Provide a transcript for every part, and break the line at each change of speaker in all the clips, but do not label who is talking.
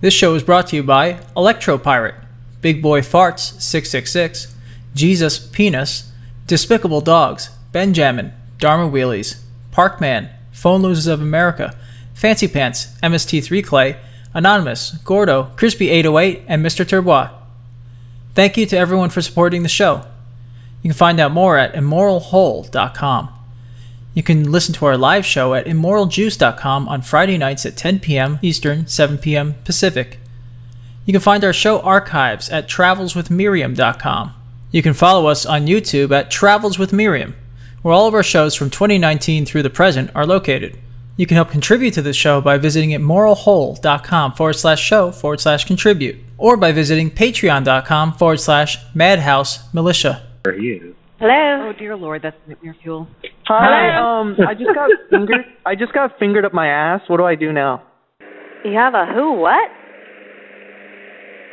This show is brought to you by Electropirate, Big Boy Farts 666, Jesus Penis, Despicable Dogs, BenJammin', Dharma Wheelies, Parkman, Phone Losers of America, Fancy Pants, MST3 Clay, Anonymous, Gordo, Chrispy 808, and Mr. Turbeaux. Thank you to everyone for supporting the show. You can find out more at immoralhole.com. You can listen to our live show at immoraljuice.com on Friday nights at 10 p.m. Eastern, 7 p.m. Pacific. You can find our show archives at travelswithmiriam.com. You can follow us on YouTube at Travels with Miriam, where all of our shows from 2019 through the present are located. You can help contribute to the show by visiting immoralhole.com forward slash show forward slash contribute, or by visiting patreon.com forward slash madhouse militia.
There he is.
Hello.
Oh dear lord, that's nightmare fuel.
Hi. Um, I just got fingered. I just got fingered up my ass. What do I do now?
You have a who? What?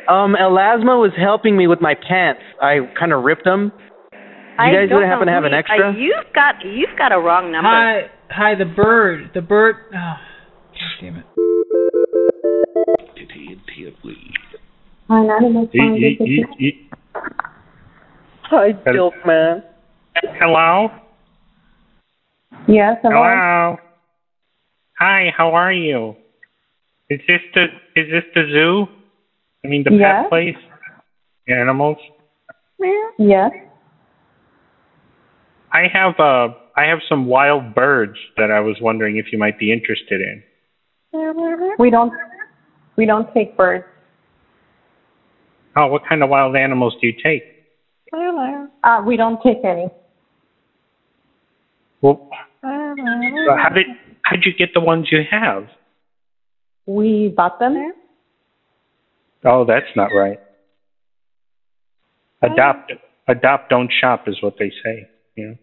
Um, Elasma was helping me with my pants. I kind of ripped them. You
I
guys
don't
would happen to have
who
an extra?
Uh, you've got you've got a wrong number.
Hi, hi, the bird, the bird. Oh, God damn it.
He- he- he- he-
Hi, Dilk man.
Hello?
Yes, hello.
Hello? Hi, how are you? Is this the is this the zoo? I mean the
Yes.
pet place? Animals?
Yes.
I have uh I have some wild birds that I was wondering if you might be interested in.
We don't we don't take birds.
Oh, what kind of wild animals do you take?
Uh, we don't take any.
Well, so how did how'd you get the ones you have?
We bought them.
Oh, that's not right. Uh, adopt adopt don't shop is what they say. You know?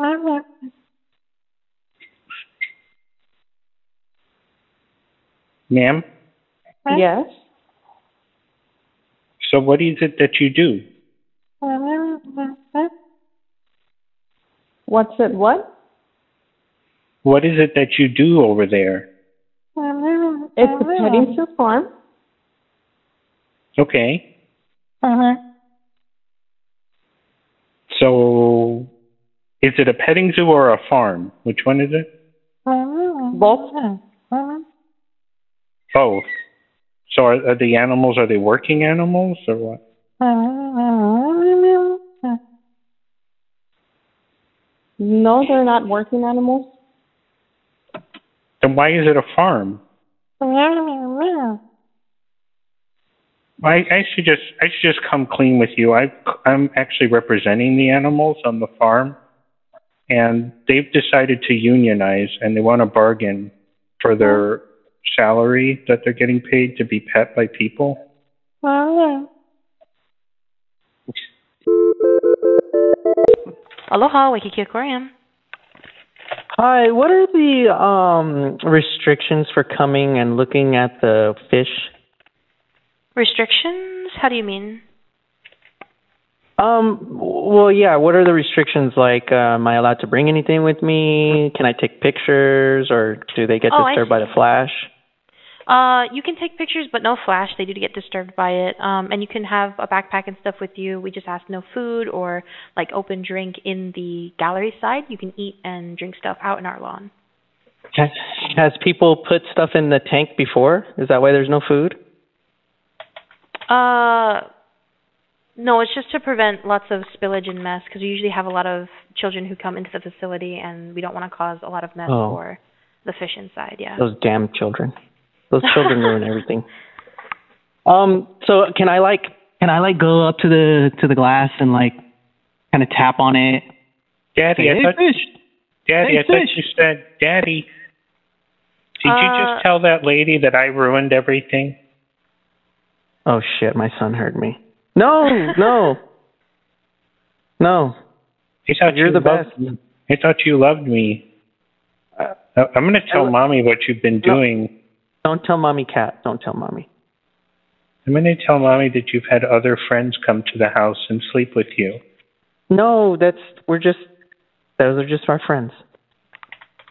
Uh, Ma'am,
Yes.
so what is it that you do?
What's it? What?
What is it that you do over there?
It's a petting zoo farm.
Okay. Uh-huh. So, is it a petting zoo or a farm? Which one is it?
Both.
Both. So, are, are the animals are they working animals or what? Uh-huh.
No, they're not working animals.
Then why is it a farm? I, I should just I should just come clean with you. I I'm actually representing the animals on the farm, and they've decided to unionize and they want to bargain for their salary that they're getting paid to be pet by people.
Oh, Aloha, Waikiki Aquarium.
Hi. What are the um restrictions for coming and looking at the fish?
Restrictions? How do you mean?
Um. Well, yeah. What are the restrictions? Like, uh, am I allowed to bring anything with me? Can I take pictures, or do they get
Oh,
disturbed by the flash?
Uh, you can take pictures, but no flash. They do get disturbed by it. Um, and you can have a backpack and stuff with you. We just ask no food or like open drink in the gallery side. You can eat and drink stuff out in our lawn.
Has, has people put stuff in the tank before? Is that why there's no food?
Uh, no, it's just to prevent lots of spillage and mess because we usually have a lot of children who come into the facility, and we don't want to cause a lot of mess
Oh.
for the fish inside. Yeah.
Those damn children. Those children ruin everything. Um. So can I like can I like go up to the to the glass and like kind of tap on it?
Daddy,
Say,
I
hey
thought
fish.
Daddy,
Hey,
I thought you said Daddy. Did you
Uh,
just tell that lady that I ruined everything?
Oh shit! My son heard me. No, no, no.
I thought
You're
you
the
loved
best.
Me. I thought you loved me.
Uh,
I- I'm going to tell
I-
mommy what you've been
No.
doing.
Don't tell mommy cat. Don't tell mommy.
I'm going to tell mommy that you've had other friends come to the house and sleep with you.
No, that's we're just those are just our friends.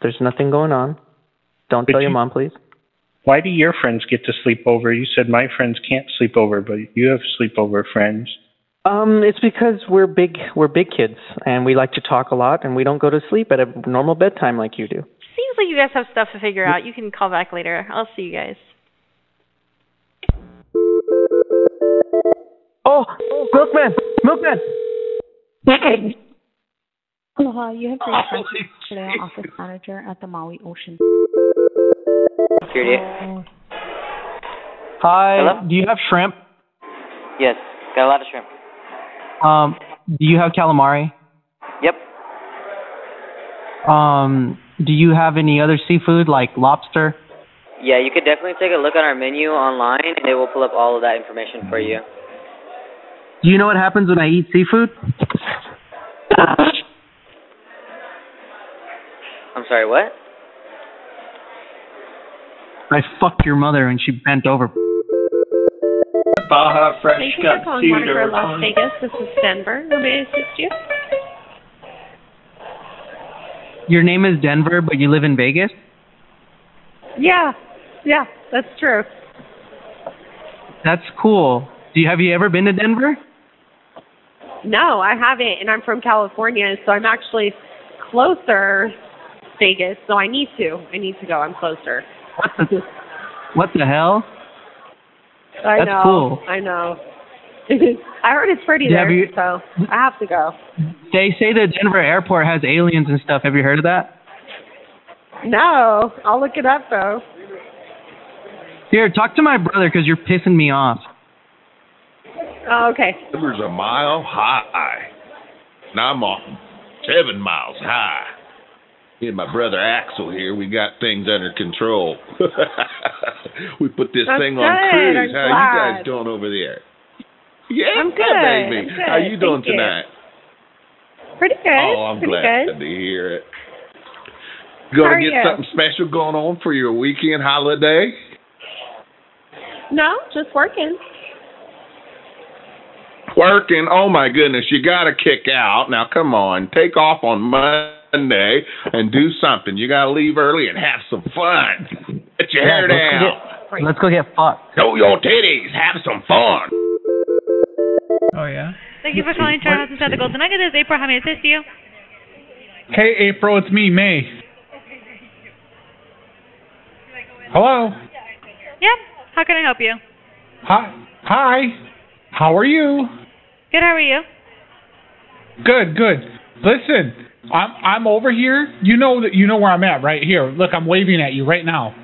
There's nothing going on. Don't
But
tell your
you-
mom, please.
Why do your friends get to sleep over? You said my friends can't sleep over, but you have sleepover friends.
Um, it's because we're big we're big kids and we like to talk a lot and we don't go to sleep at a normal bedtime like you do.
Seems like you guys have stuff to figure out. You can call back later. I'll see you guys.
Oh, milkman, milkman.
Aloha, you have reached Francis Kalea, office manager at the Maui Ocean.
Security.
Hi.
Hello?
Do you have shrimp?
Yes, got a lot of shrimp.
Um, do you have calamari?
Yep.
Um, do you have any other seafood like lobster?
Yeah, you could definitely take a look at our menu online, and it will pull up all of that information for you.
Do you know what happens when I eat seafood?
I'm sorry, what?
I fucked your mother and she bent over.
Baja Fresh
Thank you
got
for calling
sued
Las Vegas. This is Denver. How may I assist you?
Your name is Denver, but you live in Vegas?
Yeah, yeah, that's true.
That's cool. Do you have you ever been to Denver?
No, I haven't, and I'm from California, so I'm actually closer Vegas. So I need to. I need to go. I'm closer.
What the What the hell?
I
That's
know.
cool.
I know. I heard it's pretty
Yeah,
there,
you-
so I have to go.
They say the Denver airport has aliens and stuff. Have you heard of that?
No, I'll look it up though.
Here, talk to my brother because you're pissing me off.
Oh, okay.
Denver's a mile high. And I'm off seven miles high. Me and my brother Axel here, we got things under control. we put this
That's
thing on
good,
cruise.
I'm
How you guys doing over there? Yeah,
I'm good,
baby.
I'm good,
How you doing
thank you.
tonight?
Pretty good.
Oh, I'm
pretty
glad
good.
to hear it. Gonna get
you?
something special going on for your weekend holiday?
No, just working.
Working. Oh my goodness, you got to kick out. Now come on, take off on Monday and do something. You got to leave early and have some fun. Get your hair
let's
down.
go get, let's go get fucked.
Show your titties. Have some fun.
Oh yeah.
Thank you for calling Charles House the Golden Nugget. This is April. How may I assist you?
Hey, April, it's me, May. Hello.
Yep. How can I help you?
Hi. Hi. How are you?
Good. How are you?
Good, good. Listen, I'm I'm over here. You know that you know where I'm at, right here. Look, I'm waving at you right now.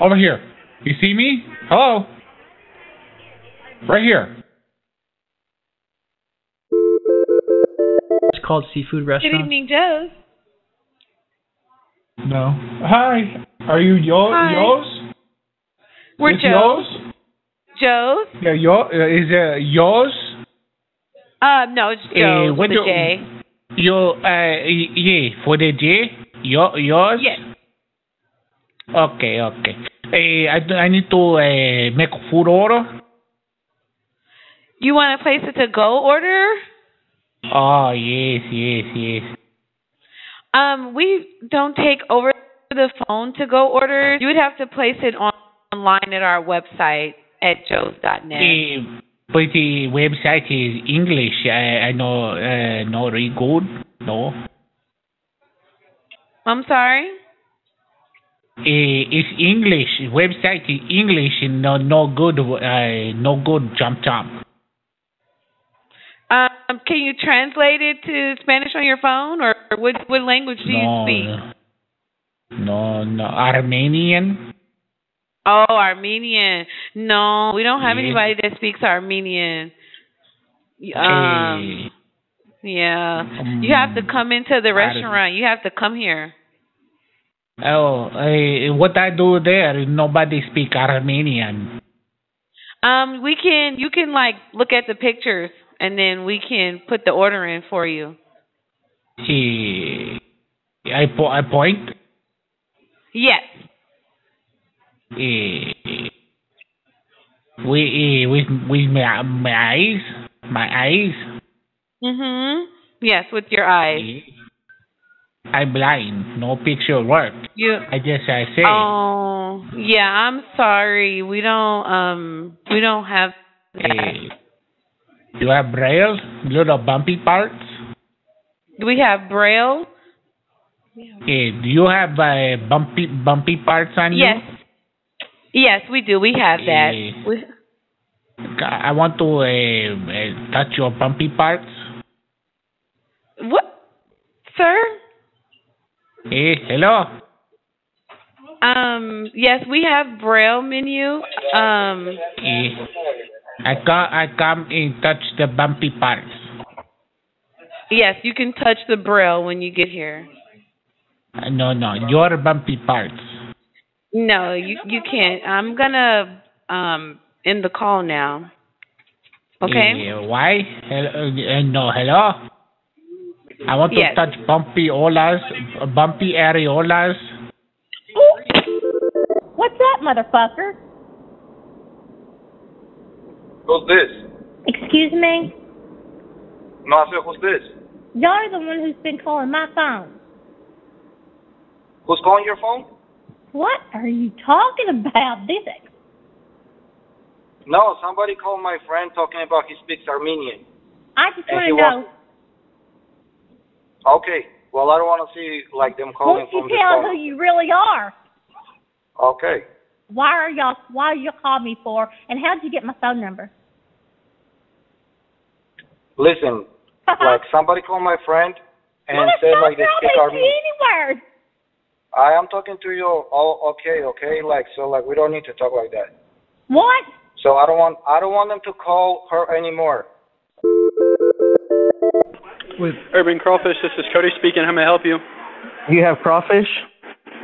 Over here. You see me? Hello. Right here.
Called Seafood
Good evening, Joe's.
No. Hi. Are you yo
Hi.
yours?
We're
It's
Joe's.
yours?
Joe's?
Yeah, yo, uh, is it yours?
Um, no, it's
Eh,
Joe's
what
with a
do-
J.
Yo, uh, yeah, for the J? Yo, yours?
Yes.
Okay, okay. Eh, I, I need to uh, make a food order.
You want to place it to go order?
Oh, yes, yes, yes.
Um, we don't take over the phone to go orders. You would have to place it on online at our website at joes.net.
Eh, but the website is English. I, I know, uh, not really good. No.
I'm sorry?
Eh, it's English. Website is English no, no good, uh, no good jump jump.
Um, can you translate it to Spanish on your phone, or what what language do you speak?
no, no, Armenian.
Oh, Armenian. No, we don't have
Yeah.
anybody that speaks Armenian. Um, yeah. You have to come into the restaurant. You have to come here.
Oh, eh, what I do there? Nobody speak Armenian.
Um, we can you can like look at the pictures and then we can put the order in for you.
Eh, I, po- I point.
Yes.
Eh, with, eh, with, with my, my eyes. My eyes.
Mhm. Yes, with your eyes.
I'm blind. No picture work.
You.
I just I say.
Oh, yeah. I'm sorry. We don't. Um. We don't have. That.
You have braille, little bumpy parts.
Do we have braille?
Eh, do you have uh, bumpy bumpy parts on you?
Yes. Yes, we do. We have that. We,
I want to uh, uh, touch your bumpy parts.
what, sir?
Hey, hello.
Um. Yes, we have braille menu. Um.
Eh, I come I come and touch the bumpy parts.
Yes, you can touch the braille when you get here.
Uh, no, no, your bumpy parts.
No, you you can't. I'm gonna um end the call now. Okay.
Eh, why? Hello, uh, no, hello. I want to touch bumpy olas, bumpy areolas.
What's that, motherfucker?
Who's this?
Excuse me?
No, I said, who's this?
You're the one who's been calling my phone.
Who's calling your phone?
What are you talking about, this?
No, somebody called my friend talking about he speaks Armenian.
I just want to know,
wants- Okay, well, I don't want to see like them calling
won't you
from the
tell
phone.
who you really are?
Okay,
Why are y'all, why you call me for, and how'd you get my phone number?
listen, uh-huh. like somebody called my friend and said like they speak
Motherfucker,
Armenian.
anywhere.
I am talking to you. Oh, okay, okay. Like so, like we don't need to talk like that.
What?
So I don't want I don't want them to call her anymore.
With Urban Crawfish, this is Cody speaking. How may I help you?
You have crawfish?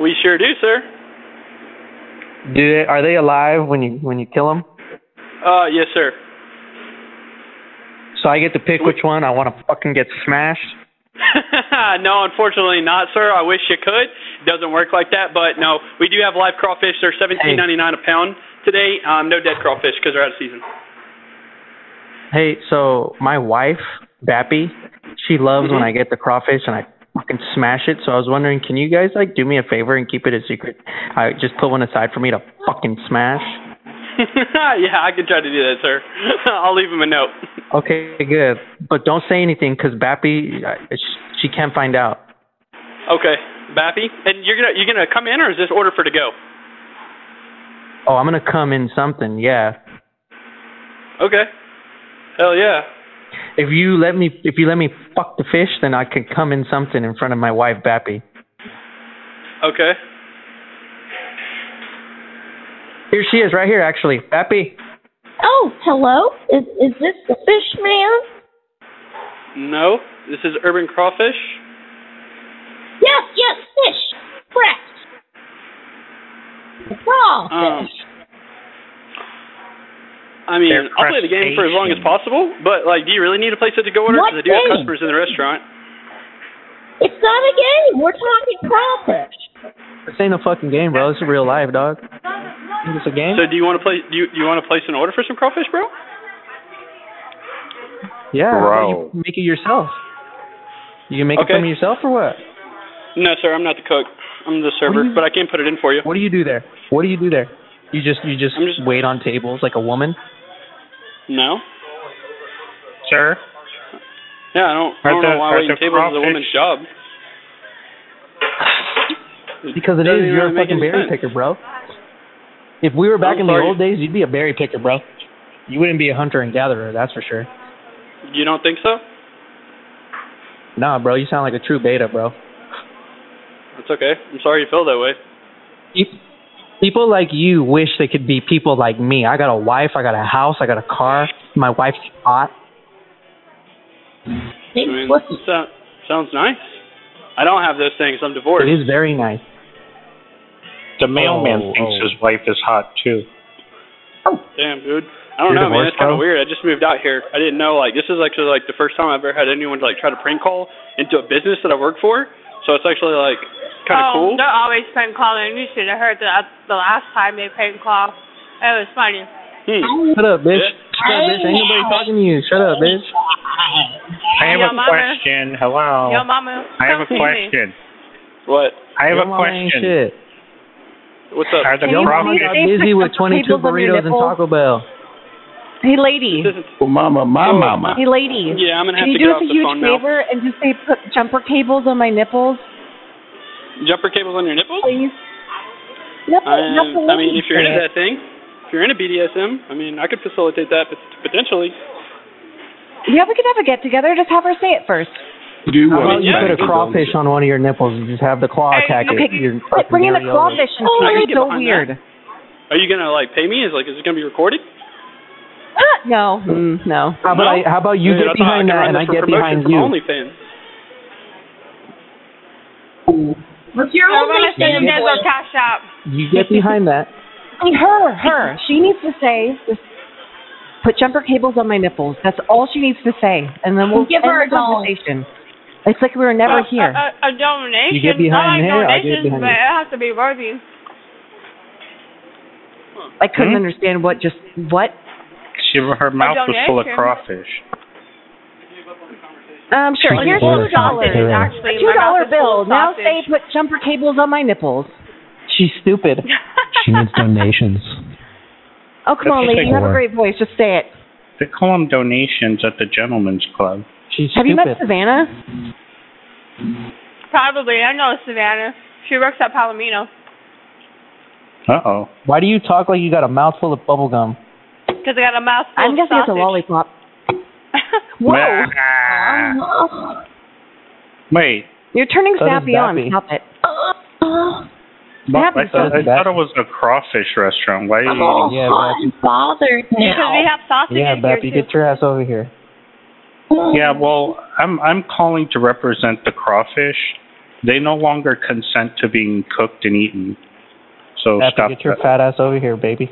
We sure do, sir.
Do they, are they alive when you when you kill them?
Uh, yes, sir.
So I get to pick which one I want to fucking get smashed.
no, unfortunately not, sir. I wish you could. It doesn't work like that, but no, we do have live crawfish. They're seventeen ninety nine a pound today. Um, no dead crawfish because they're out of season.
Hey, so my wife, Bappy, she loves when I get the crawfish and I fucking smash it. So I was wondering, can you guys like do me a favor and keep it a secret? I just put one aside for me to fucking smash.
yeah, I can try to do that, sir. I'll leave him a note.
Okay, good. But don't say anything because Bappy, uh, she can't find out.
Okay, Bappy, and you're gonna you're gonna come in, or is this order for to go?
Oh, I'm gonna come in something. Yeah.
Okay. Hell yeah.
If you let me, if you let me fuck the fish, then I can come in something in front of my wife, Bappy.
Okay.
Here she is, right here, actually. Bappy.
Oh, hello? Is, is this the fish man?
No, this is Urban Crawfish.
Yes, yes, fish. Correct. Raw
Um,
fish.
I mean, I'll play the game for as long as possible, but like, do you really need a place to go order?
What
Because I do have customers in the restaurant.
It's not a game. We're talking crawfish.
This ain't a fucking game, bro. This is real life, dog. Think it's a game?
So, do you want to play? Do you, do you want to place an order for some crawfish, bro?
Yeah,
Bro.
you make it yourself. You can make
Okay.
it from yourself or what?
No, sir. I'm not the cook. I'm the server,
you-
but I can put it in for you.
What do you do there? What do you do there? You just you just, wait on tables like a woman?
No.
Sir?
Yeah, I don't. I don't
the-
know why
are
waiting
the
tables is a woman's job.
Because it
Doesn't.
You're a fucking berry
sense.
picker, bro. If we were back
I'm
in the old days, you'd be a berry picker, bro. You wouldn't be a hunter and gatherer, that's for sure.
You don't think so?
Nah, bro, you sound like a true beta, bro.
That's okay. I'm sorry you feel that way.
Pe- People like you wish they could be people like me. I got a wife, I got a house, I got a car. My wife's hot.
I mean, so, sounds nice. I don't have those things. I'm divorced.
It is very nice.
The mailman
Oh,
thinks
oh.
his wife is hot too. Oh.
Damn, dude. I don't
You're
know, man. It's kind of weird. I just moved out here. I didn't know. Like, this is actually like the first time I've ever had anyone like try to prank call into a business that I work for. So it's actually like kind of
oh,
cool.
they're always prank calling. You should have heard the the last time they prank call. It was funny.
Hmm.
Shut up, bitch. Shut up, bitch. Ain't nobody talking to you. Shut up, bitch.
I have
Yo,
a
mama.
question. Hello.
Yo, mama.
I have a
come see me.
question.
What?
I have
Your
a question.
shit.
What's up?
Are the
Your mama
crawfish
got busy with 22
tables on your
burritos and? Taco Bell.
Hey, lady.
Oh, mama, my mama.
Hey, lady.
Yeah, I'm gonna have
Can you
to
do
get
us
off
a
the
huge
phone now.
favor and just say put jumper cables on my nipples,
Jumper cables on your nipples?
please? No,
Um, I mean, if you're into that thing, if you're into BDSM, I mean, I could facilitate that pot- potentially.
Yeah, we could have a get together. Just have her say it first.
Do
How
what?
about you
yeah,
put a crawfish on one of your nipples and just have the claw attack
okay,
it? Your
Quit bringing the crawfish into
I
it. It's so weird.
that. Are you gonna like pay me? Is like, is it gonna be recorded?
Ah, no, mm, no.
How about I, how about you
Dude,
get behind that and I get behind you?
OnlyFans.
What's your
I'm gonna send you guys
OnlyFans?
our cash app.
You get behind that.
Her, her. She needs to say, just put jumper cables on my nipples. That's all she needs to say, and then we'll
Give
end
her a dollar.
conversation. It's like we were never
A-
here.
A, a, a donation.
You get behind
I like
here,
donations, but it has to be worthy.
I couldn't
Hmm?
understand what just what.
She, her mouth was full of
donation.
crawfish.
Um, sure.
She's
Here's two dollars.
sausage.
Actually,
Two
my mouth
dollar
is full
bill. Now
sausage.
say put jumper cables on my nipples.
She's stupid.
She needs donations.
Oh come on, lady. You have a great voice. Just say it.
They call them donations at the gentleman's club.
She's
Have you met Savannah?
Probably. I know Savannah. She works at Palomino.
Uh oh.
Why do you talk like you got a mouthful of bubble gum?
Because I got a mouthful
I'm
of
guessing it's a lollipop. Whoa!
Wait.
You're turning
So does
Sappy on.
Bappy.
Stop it.
But I, thought, I
sausage.
thought it was a crawfish restaurant. Why are you
I'm
eating?
Yeah,
hot
Bappy.
and bothered
Because we have sausage
Yeah,
in here
Bappy,
too.
get your ass over here.
Yeah, well, I'm I'm calling to represent the crawfish. They no longer consent to being cooked and eaten. So
Bappy,
stop.
get your
that.
fat ass over here, baby.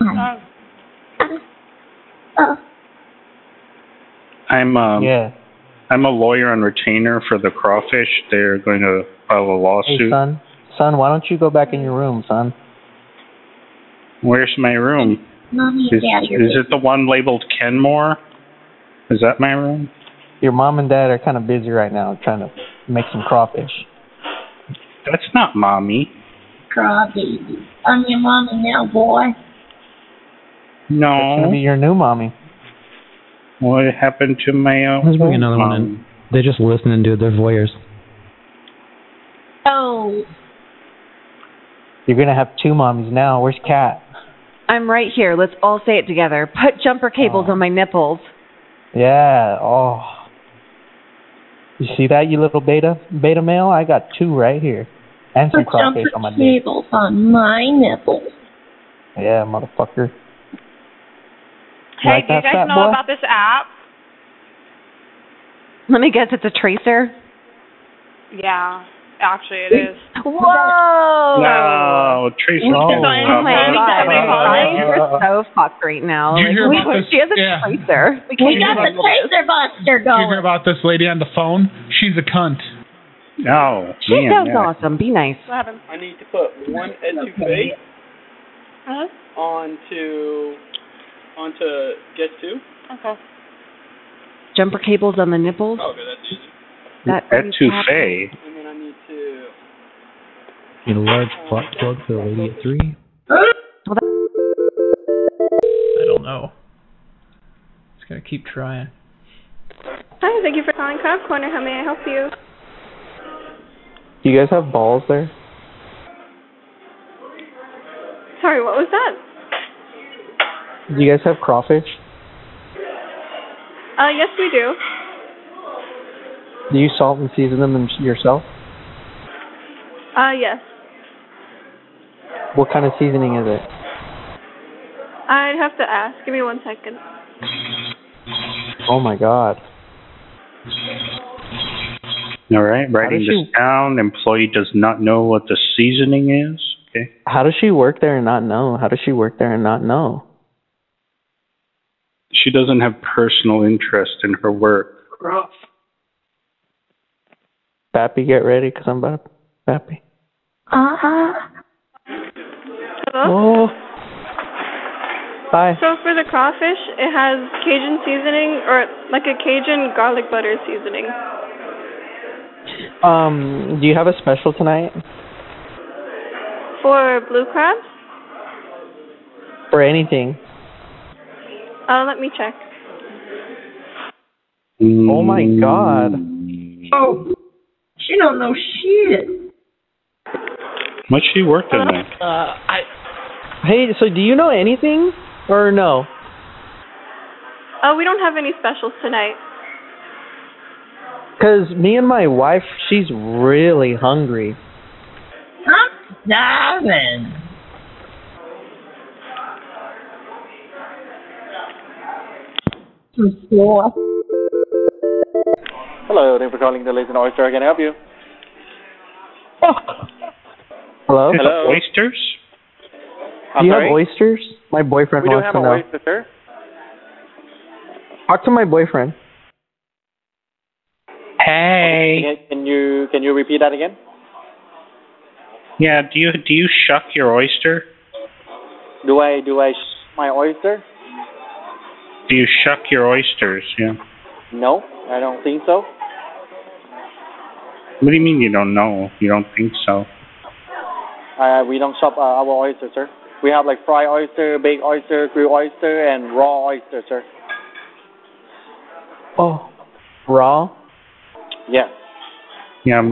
Uh,
uh,
I'm um
Yeah.
I'm a lawyer and retainer for the crawfish. They're going to file a
Hey,
lawsuit.
son. Son, why don't you go back in your room, son?
Where's my room?
Mommy
Is,
and Daddy are
is it the one labeled Kenmore? Is that my room?
Your mom and dad are kind of busy right now trying to make some crawfish.
That's not mommy.
craw baby. I'm your mommy now, boy.
That's gonna be your new mommy.
What happened to my uh,
Let's bring
old
another one in. They just listen and do their voyeurs.
Oh,
You're gonna have two mommies now. Where's Kat?
I'm right here. Let's all say it together. Put jumper cables
Oh.
on my nipples.
Yeah. Oh. You see that, you little beta beta male? I got two right here, and some
put
crawfish
jumper
on my dick.
cables on my nipples.
Yeah, motherfucker.
Hey,
Like
do you guys know
boy?
about this app?
Let me guess. It's a tracer.
Yeah, actually it is.
Whoa!
No, tracer.
No.
It's
Oh my
Instagram,
god,
they call
my
it.
eyes are so fucked right now.
Did you
Like,
hear
we-
this?
she has a
Yeah.
tracer. We
We
can't
got the tracer buster
Did you hear about this lady on the phone? She's a cunt.
No.
She
man,
sounds
yeah.
awesome. Be nice.
What happened?
I need to put one etouffee
Uh-huh.
onto onto guest two.
Okay.
Jumper cables on the nipples.
Oh, okay, that's easy.
That
Etouffee.
And then I need to.
Need a large plug plug for the lady at three.
I don't know. Just gonna keep trying.
Hi, thank you for calling Crab Corner. How may I help you?
Do you guys have balls there?
Sorry, what was that?
Do you guys have crawfish?
Uh, yes, we do.
Do you salt and season them yourself?
Uh, yes.
What kind of seasoning is it?
I'd have to ask. Give me one second.
Oh my god.
All right, writing
does
this
she-
down. Employee does not know what the seasoning is. Okay.
How does she work there and not know? How does she work there and not know?
She doesn't have personal interest in her work.
Bappy, get ready, cause I'm about to. Bappy.
Uh huh.
Hello?
Oh. Hi.
So for the crawfish, it has Cajun seasoning or like a Cajun garlic butter seasoning.
Um, do you have a special tonight
For blue crabs,
for anything?
Uh, let me check.
Oh my god.
Oh, she don't know shit.
What's she working with?
Uh, I. Hey, so do you know anything or no?
Oh, we don't have any specials tonight.
Cause me and my wife, she's really hungry.
I'm starving. Some sauce.
Hello, thank you for calling the Lazy Oyster. Can I help you?
Hello.
Hello.
Oysters?
do you
sorry?
have oysters? My boyfriend
We do
wants
have
to
an
know.
oyster, sir.
Talk to my boyfriend.
Hey.
Can, can you can you repeat that again?
Yeah, do you do you shuck your oyster?
Do I do I sh- my oyster?
Do you shuck your oysters? Yeah.
No, I don't think so.
What do you mean you don't know? You don't think so?
Uh, we don't shop uh, our oysters, sir. We have like fried oyster, baked oyster, grilled oyster, and raw oyster, sir.
Oh, raw.
Yeah. Yeah.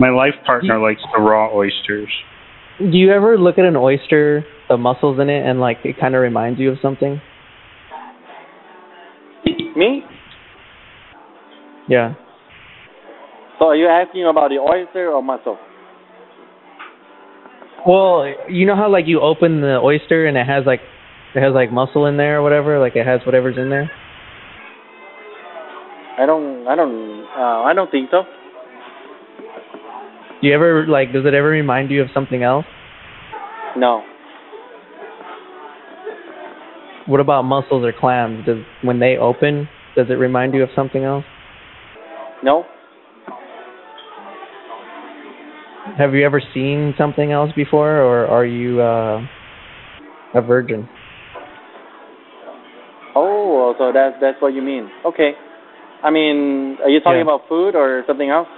My life partner likes the raw oysters.
Do you ever look at an oyster, the mussels in it, and like it kind of reminds you of something?
Me?
Yeah.
So are you asking about the oyster or mussel?
Well, you know how like you open the oyster and it has like it has like mussel in there or whatever, like it has whatever's in there.
I don't. I don't. Uh, I don't think so.
Do you ever like does it ever remind you of something else?
No.
What about mussels or clams? Does when they open, does it remind you of something else?
No.
Have you ever seen something else before or are you uh a virgin?
Oh, so that's that's what you mean. Okay. I mean, are you talking
Yeah.
about food or something else?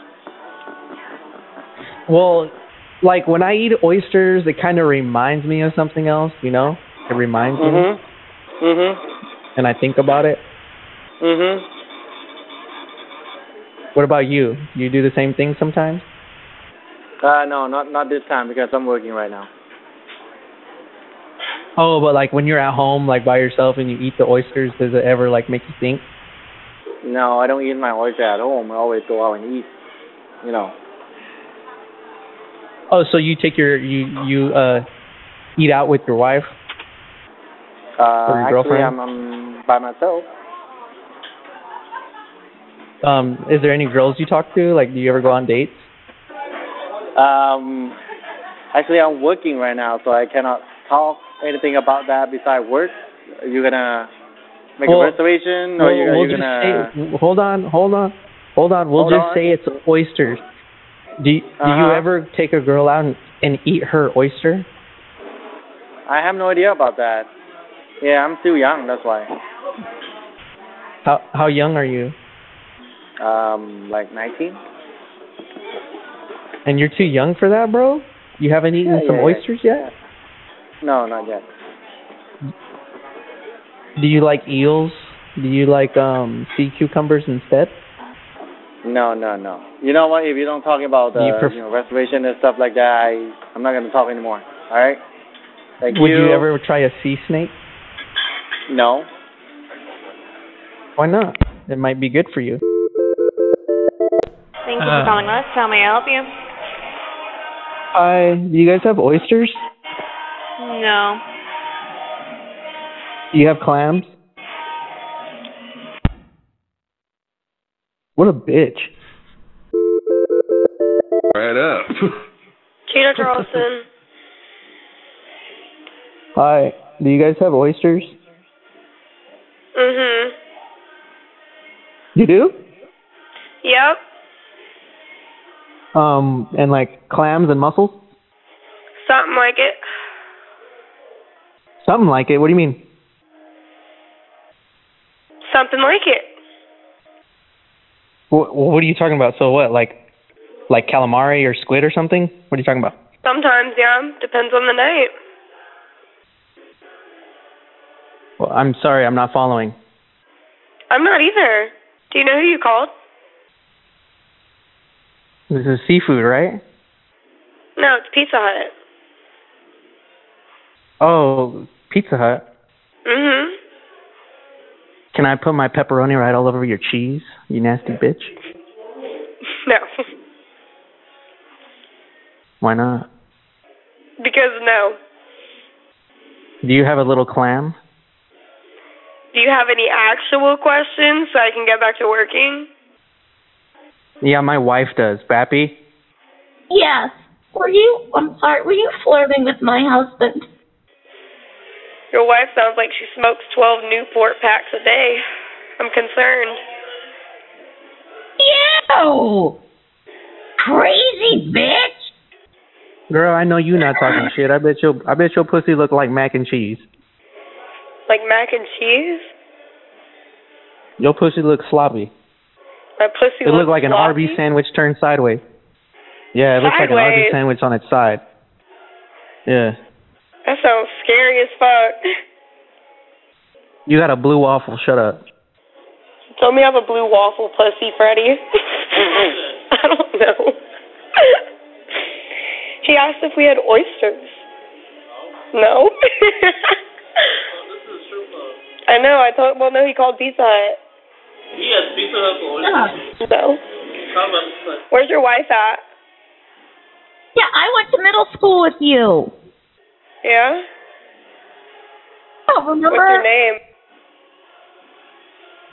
Well, like when I eat oysters, it kind of reminds me of something else, you know? It reminds me
Mhm.
And I think about it.
Mhm.
What about you? Do you do the same thing sometimes?
Uh, no, not not this time because I'm working right now.
Oh, but like when you're at home like by yourself and you eat the oysters, does it ever like make you think?
No, I don't eat my oyster at home. I always go out and eat. You know.
Oh, so you take your you you uh eat out with your wife?
Uh,
Or your
actually,
girlfriend?
I'm, I'm by myself.
Um, is there any girls you talk to? Like, do you ever go on dates?
Um, actually, I'm working right now, so I cannot talk anything about that besides work. Are you gonna make
Well,
a reservation, or
Well,
you, are
we'll
you gonna?
say, hold on, hold on, hold on. We'll
Hold
just
on.
say it's oysters. Do you, do you
Uh-huh.
ever take a girl out and, and eat her oyster?
I have no idea about that. Yeah, I'm still young. That's why.
How how young are you?
Um, like 19.
And you're too young for that, bro. You haven't eaten
Yeah,
some
yeah,
oysters yet.
No, not yet.
Do you like eels? Do you like um sea cucumbers instead?
No, no, no. You know what? If you don't talk about the
You
you know reservation and stuff like that, I I'm not gonna talk anymore. All right. Thank
Would
you.
you ever try a sea snake?
No.
Why not? It might be good for you.
Thank you
Uh.
for calling us. How may I help you?
Hi. Do you guys have oysters?
No.
Do you have clams? What a bitch.
Right up.
Cheetah Charleston.
Hi. Do you guys have oysters?
Mhm.
You do?
Yep.
Um, and like clams and mussels?
Something like it.
Something like it. What do you mean?
Something like it.
What, what are you talking about? So what? Like, like calamari or squid or something? What are you talking about?
Sometimes, yeah. Depends on the night.
Well, I'm sorry, I'm not following.
I'm not either. Do you know who you called?
This is seafood, right?
No, it's Pizza Hut.
Oh, Pizza Hut.
Mhm.
Can I put my pepperoni right all over your cheese? You nasty bitch.
No,
Why not?
because no.
Do you have a little clam?
Do you have any actual questions so I can get back to working?
Yeah, my wife does. Bappy?
Yes. Were you, I'm sorry, were you flirting with my husband?
Your wife sounds like she smokes 12 Newport packs a day. I'm concerned.
Ew! Crazy bitch!
Girl, I know you're not talking shit. I bet your I bet your pussy look like mac and cheese.
Like mac and cheese?
Your pussy looks sloppy.
My pussy
It
looks
like an
sloppy?
Sandwich turned sideways. Yeah, it looks like an
Sideways?
Arby's sandwich on its side. Yeah.
That sounds scary as fuck.
You got a blue waffle. Shut up.
Tell me I have a blue waffle pussy, Freddie. I don't know. he asked if we had oysters. No. I know. I told. Well, no, he called Pizza Hut.
Yes, Pizza Hut for oysters.
No.
Come on.
Where's your wife at?
Yeah, I went to middle school with you.
Yeah.
Oh, remember?
What's your name?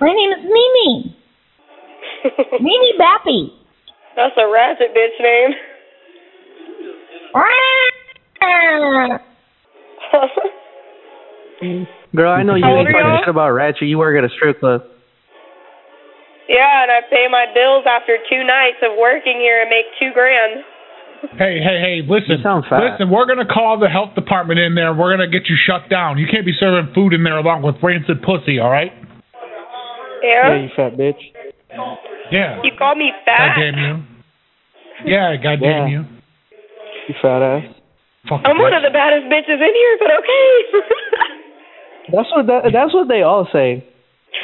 My name is Mimi. Mimi Bappy.
That's a ratchet bitch name. Ah!
Girl, I know you ain't
are
talking shit about Ratchet. You work at a strip club.
yeah, and I pay my bills after two nights of working here and make two grand.
Hey, hey, hey, listen.
sound fat.
Listen, we're going to call the health department in there. We're going to get you shut down. You can't be serving food in there along with rancid pussy, all right?
Yeah.
you fat bitch.
Yeah.
You call me fat?
Goddamn you. Yeah, goddamn
Yeah.
you.
You fat ass.
I'm one of the baddest bitches in here, but okay.
That's what that, that's what they all say.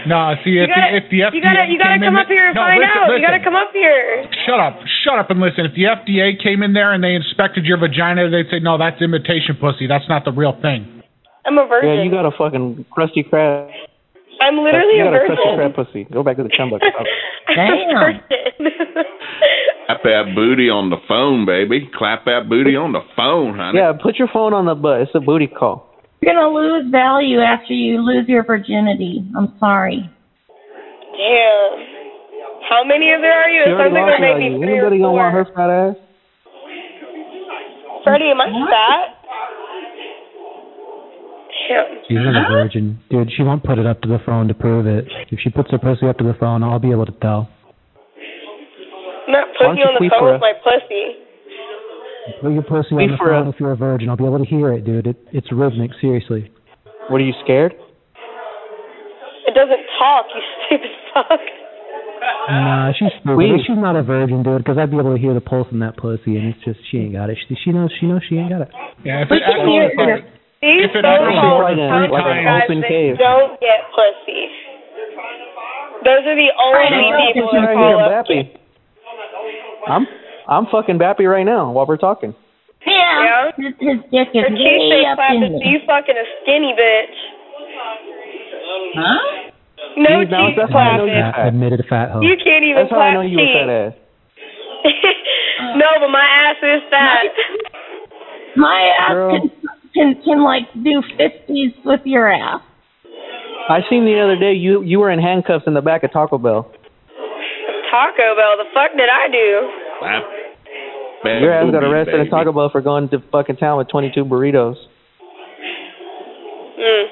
Nah, see, if,
gotta,
the, if the FDA
you gotta, you gotta come
in
up here and
no,
find
listen,
out. You gotta come up here.
Shut up, shut up and listen. If the FDA came in there and they inspected your vagina, they'd say, no, that's imitation pussy. That's not the real thing.
I'm a virgin.
Yeah, you got a fucking crusty crab.
I'm literally
you
a
got a crusty
virgin.
crab pussy. Go back to the chum bucket.
I'm a.
Clap that booty on the phone, baby. Clap that booty on the phone, honey.
yeah, put your phone on the butt. It's a booty call.
You're gonna lose value after you lose your virginity. I'm sorry.
Damn. How many of there are you?
She
It
already
sounds like
lost
there may be
value.
three
Anybody gonna
four.
want her fat ass?
Freddie, am I fat? Damn.
She's not a virgin. Dude, she won't put it up to the phone to prove it. If she puts her pussy up to the phone, I'll be able to tell.
I'm not
Why don't
pussy
you
on the phone with my pussy.
Put your pussy
Wait
on the
for
phone
a-
if you're a virgin. I'll be able to hear it, dude. It, it's rhythmic, seriously.
What are you scared?
It doesn't talk, you stupid fuck.
Nah, she's stupid.
Please.
She's not a virgin, dude, because I'd be able to hear the pulse in that pussy, and it's just she ain't got it. She, she knows. She knows she ain't got it.
Yeah, if
But
it
you hear
echoes, if it
phone
echoes
calls
more
like an- like an open cave.
don't get pussy. Those are the only people who
right
call up.
I'm I'm fucking Bappy right now while we're talking.
Yeah. His, his dick is
Her cheeks
way
say
up
clapping,
in
so
there.
you fucking a skinny bitch.
Huh?
No
See, now
cheeks
that's how I know
clapping.
you
Fat, admitted fat hoe.
You can't even
That's how I
clap
know you a
cheeks.
fat ass.
no, but my ass is fat.
My ass
Girl.
can, can can like do fifties with your ass.
I seen the other day you you were in handcuffs in the back of Taco Bell.
Taco Bell, the fuck did I do?
Clap that
Your ass got arrested in
baby.
Taco Bell for going to fucking town with 22 burritos.
Mm.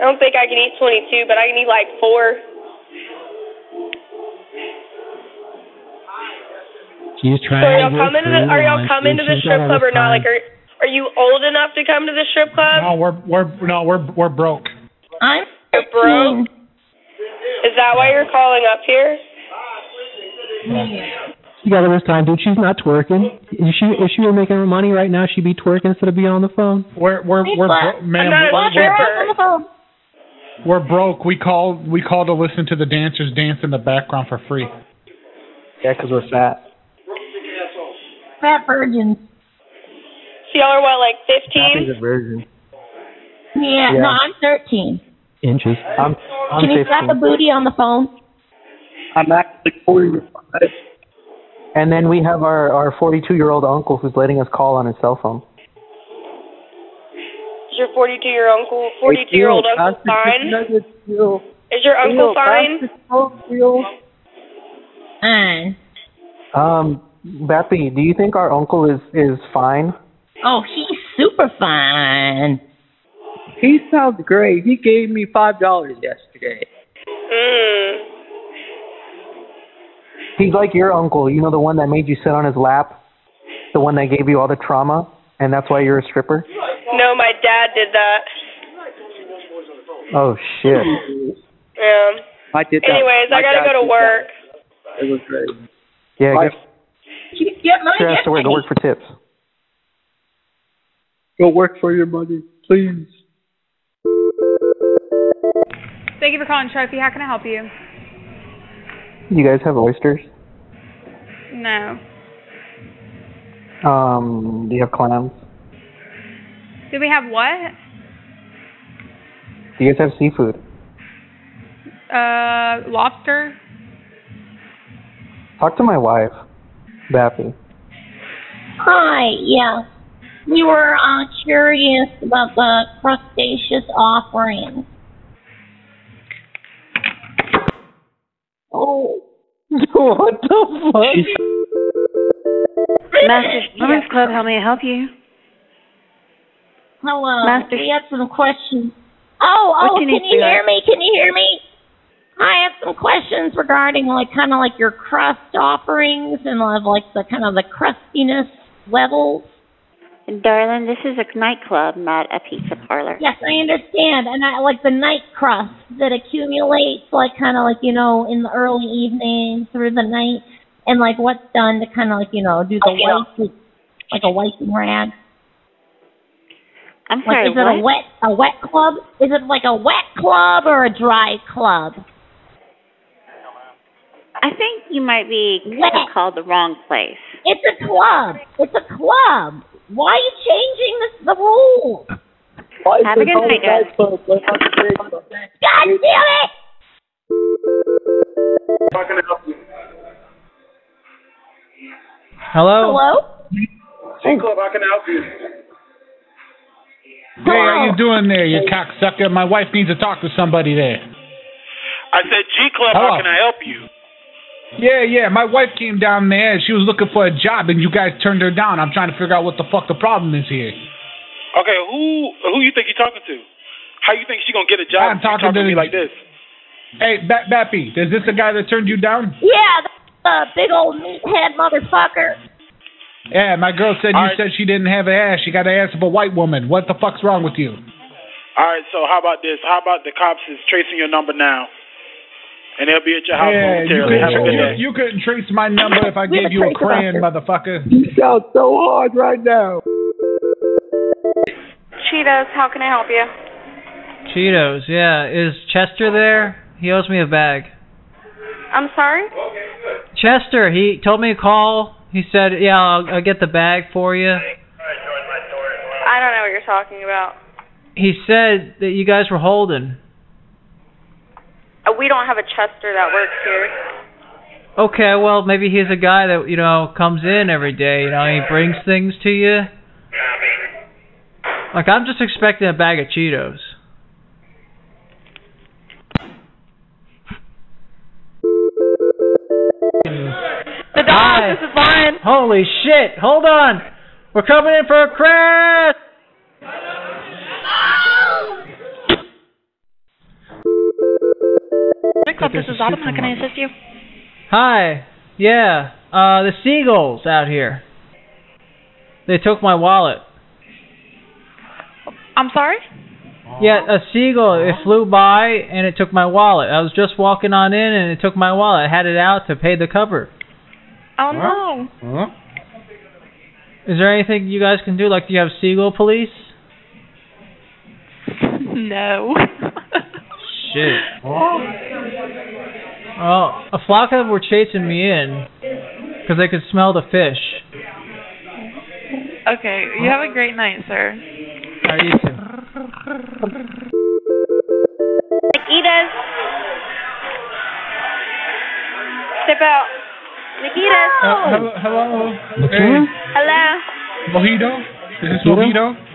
I don't think I can eat 22, but I can eat like four.
She's
So
trying
are y'all coming to the Are y'all coming to the strip club or not? Like, are Are you old enough to come to the strip club?
No, we're we're no, we're we're broke.
I'm
You're broke. Is that why you're calling up here?
You got this time, dude. She's not twerking. If she if she were making her money right now, she'd be twerking instead of being on the phone.
We're we're we're bro- ma'am,
I'm not a
we're,
stripper.
we're broke. We call we call to listen to the dancers dance in the background for free.
Yeah, because we're fat.
fat virgins.
So y'all are what, like 15?
a virgin.
Yeah,
Yeah.
no, I'm 13.
Inches.
I'm I'm
Can you slap the
15.
booty on the phone?
I'm actually 45. And then we have our our 42 year old uncle who's letting us call on his cell phone.
Is your 42 year uncle, 42 year old uncle fine? Is your uncle fine?
Fine.
Um, Bappy, do you think our uncle is is fine?
Oh, he's super fine.
He sounds great. He gave me five dollars yesterday.
Mm.
He's like your uncle, you know, the one that made you sit on his lap, the one that gave you all the trauma, and that's why you're a stripper.
No, my dad did that.
Oh shit.
Yeah.
I did that.
Anyways, I gotta go to work.
that. It was great.
Yeah,
Bye.
get
She get mine
your ass to work. Go work for tips.
Go work for your money, please.
Thank you for calling Trophy. How can I help you?
You guys have oysters?
No.
Um, do you have clams?
Do we have what?
Do you guys have seafood?
Uh, lobster.
Talk to my wife, Bappy.
Hi, yeah. We were uh, curious about the crustaceous offerings. Oh.
what the fuck?
Master Women's Club, how may I help you?
Hello.
Master-
We have some questions. Oh, oh,
you
can
need,
you hear me? Can you hear me? I have some questions regarding like kind of like your crust offerings and of like the kind of the crustiness levels.
Darling, this is a nightclub, not a pizza parlor.
Yes, I understand. And I like the night crust that accumulates like kind of like, you know, in the early evening through the night and like what's done to kind of like, you know, do the white like a wiping rag.
I'm
Like
sorry,
is it a wet a wet club? Is it like a wet club or a dry club?
I think you might be
What?
have called the wrong place.
It's a club. It's a club. Why are you changing the, the rules?
Have a good night, guys.
God damn it!
How can I help you?
Hello?
Hello?
G Club, how can I help you?
Hey, how you doing there, you cocksucker? My wife needs to talk to somebody there.
I said, G Club,
Hello.
how can I help you?
Yeah, yeah. My wife came down there. She was looking for a job, and you guys turned her down. I'm trying to figure out what the fuck the problem is here.
Okay, who who you think you're talking to? How you think she gonna get a job
I'm
if you
talking
to
to
me like this?
Hey, ba- Bappy, is this the guy that turned you down?
Yeah, the uh, big old meathead motherfucker.
Yeah, my girl said you
All right.
said she didn't have an ass. She got the ass of a white woman. What the fuck's wrong with you?
All right, so how about this? How about the cops is tracing your number now, and they'll be at your house
yeah, you
momentarily. Have a good
couldn't, you, you couldn't trace my number if I gave you a
a
crayon, motherfucker.
You sound so hard right now.
Cheetos, how can I help you?
Cheetos, yeah. Is Chester there? He owes me a bag.
I'm sorry?
Chester, he told me to call. He said, yeah, I'll, I'll get the bag for you.
I don't know what you're talking about.
He said that you guys were holding.
Uh, We don't have a Chester that works here.
Okay, well, maybe he's a guy that, you know, comes in every day, you know, he brings things to you. Like, I'm just expecting a bag of Cheetos.
The dog. This is Lion.
Holy shit! Hold on! We're coming in for a crash!
Club, this is Autumn. How can I assist you?
Hi. Yeah. Uh, the seagulls out here. They took my wallet.
I'm sorry?
Yeah, a seagull. It flew by and it took my wallet. I was just walking on in and it took my wallet. I had it out to pay the cover.
Oh no.
Is there anything you guys can do? Like, do you have seagull police?
No.
Shit. Well, a flock of them were chasing me in because they could smell the fish.
Okay. You have a great night, sir.
How are you two?
Nikitas. Step out. Nikitas.
Uh, hello, hello.
Okay.
Hello.
Mojito? Is this
Mojito?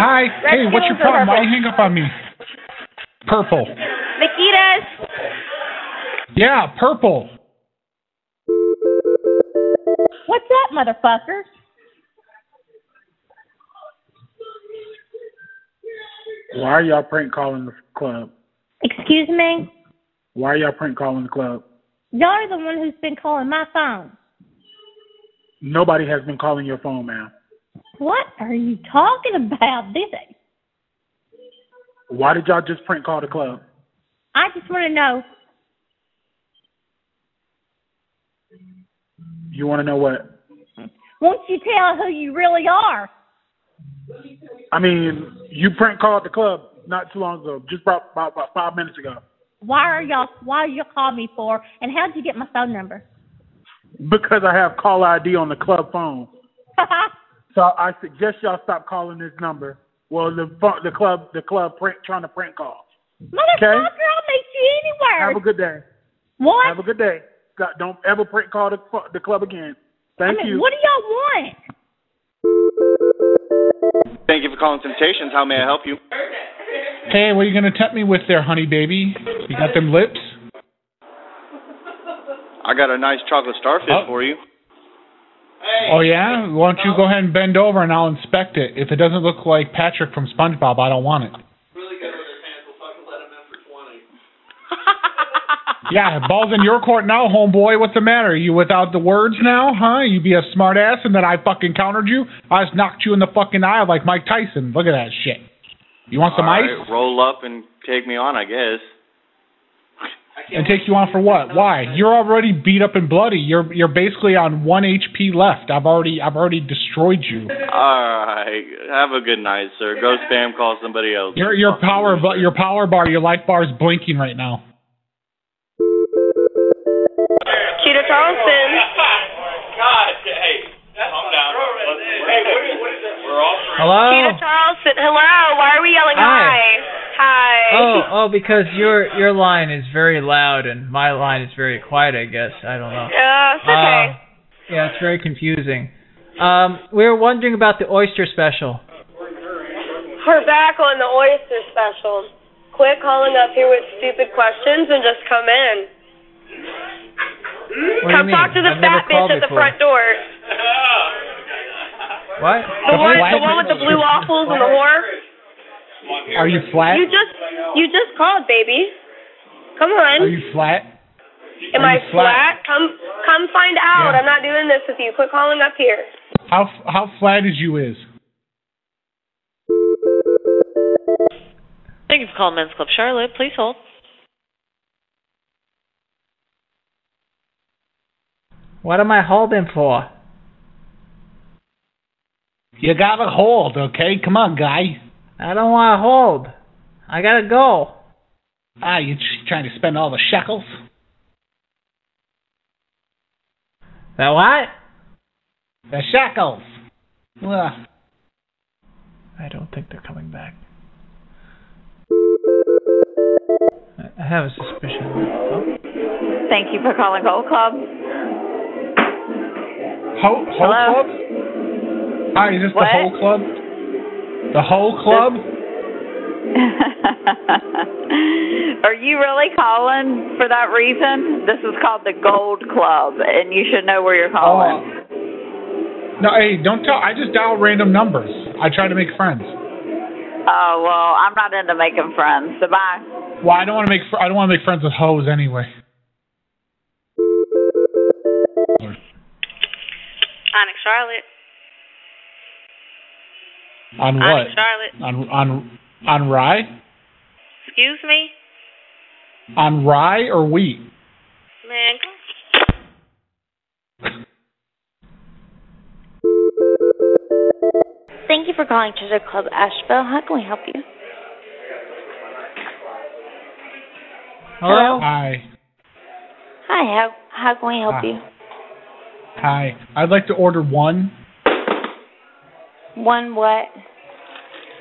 Mojito? Hi. Hey, what's your problem? Why
purple?
you hang up on me? Purple.
Nikitas.
Yeah, purple.
What's that, motherfucker?
Why are y'all prank calling the club?
Excuse me?
Why are y'all prank calling the club?
Y'all are the one who's been calling my phone.
Nobody has been calling your phone, ma'am.
What are you talking about? This
Why did y'all just prank call the club?
I just want to know.
You want to know what?
Won't you tell who you really are?
I mean, you prank called the club not too long ago, just about, about, about five minutes ago.
Why are y'all? Why you call me for? And how'd you get my phone number?
Because I have call ID on the club phone. so I suggest y'all stop calling this number. Well, the the club the club prank, trying to prank call.
Motherfucker, I'll meet you anywhere.
Have a good day.
What?
Have a good day. God, don't ever prank call the the club again. Thank
I mean,
you.
What do y'all want?
Thank you for calling Temptations. How may I help you?
Hey, what are you gonna tempt me with there, honey baby? You got them lips?
I got a nice chocolate starfish oh. for you.
Oh yeah? Why don't you go ahead and bend over and I'll inspect it. If it doesn't look like Patrick from SpongeBob, I don't want it. Yeah, ball's in your court now, homeboy. What's the matter? You without the words now, huh? You be a smart ass and then I fucking countered you? I just knocked you in the fucking eye like Mike Tyson. Look at that shit. You want some
All
ice?
right, roll up and take me on, I guess.
And take you on for what? Why? You're already beat up and bloody. You're you're basically on one HP left. I've already I've already destroyed you.
All right, have a good night, sir. Go spam call somebody else.
Your your power bu- your power bar, your life bar is blinking right now.
Cheetah Charleston.
God, hey, calm down. Hey, what is, what is? We're all
Hello?
Cheetah Charleston. Hello. Why are we yelling
Hi.
hi? Hi.
Oh, oh, because your your line is very loud and my line is very quiet. I guess I don't know.
Uh, it's okay.
Uh, yeah, it's very confusing. Um, we were wondering about the oyster special.
We're back on the oyster special. Quit calling up here with stupid questions and just come in.
What
come talk to the
I've
fat bitch at the
before.
front door.
What?
The one, the one with the blue waffles and the whore.
Are you flat?
You just, you just called, baby. Come on.
Are you flat?
Am
are
I
flat?
flat? Come, come find out.
Yeah.
I'm not doing this with you. Quit calling up here.
How how flat is you is?
Thank you for calling Men's Club Charlotte. Please hold.
What am I holding for?
You gotta hold, okay? Come on, guy.
I don't want to hold. I gotta go.
Ah, you just trying to spend all the shekels?
The what?
The shekels. Well,
I don't think they're coming back. I- I have a suspicion. Oh.
Thank you for calling Gold Club.
Ho- whole club? Hi, is this
What?
the whole club? The whole club?
Are you really calling for that reason? This is called the Gold Club, and you should know where you're calling. Oh.
No, hey, don't tell. I just dial random numbers. I try to make friends.
Oh well, I'm not into making friends. So bye.
Well, I don't want to make. Fr- I don't want to make friends with hoes anyway.
Onyx Charlotte.
On what?
Onyx Charlotte.
On on on rye?
Excuse me?
On rye or wheat?
Man,
Thank you for calling Treasure Club Asheville. How can we help you?
Hello?
Hi.
Hi, how how can we help
Hi.
you?
Hi. I'd like to order one
One what?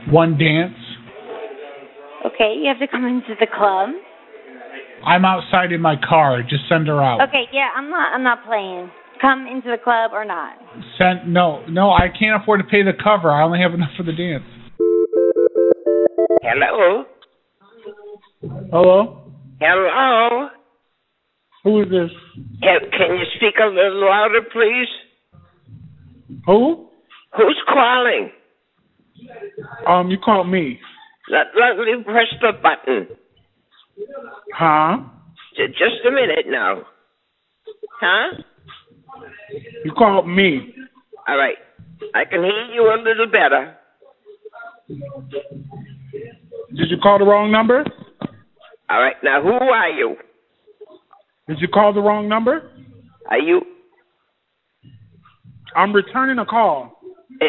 one dance.
Okay, you have to come into the club.
I'm outside in my car. Just send her out.
Okay, yeah, I'm not I'm not playing. Come into the club or not.
Send no, no, I can't afford to pay the cover. I only have enough for the dance.
Hello?
Hello?
Hello?
Who is this?
Can, can you speak a little louder, please?
Who?
Who's calling?
Um, you called me.
Let, let me press the button.
Huh?
Just a minute now. Huh?
You called me.
All right. I can hear you a little better.
Did you call the wrong number?
All right. Now, who are you?
Did you call the wrong number?
Are you?
I'm returning a call.
Uh,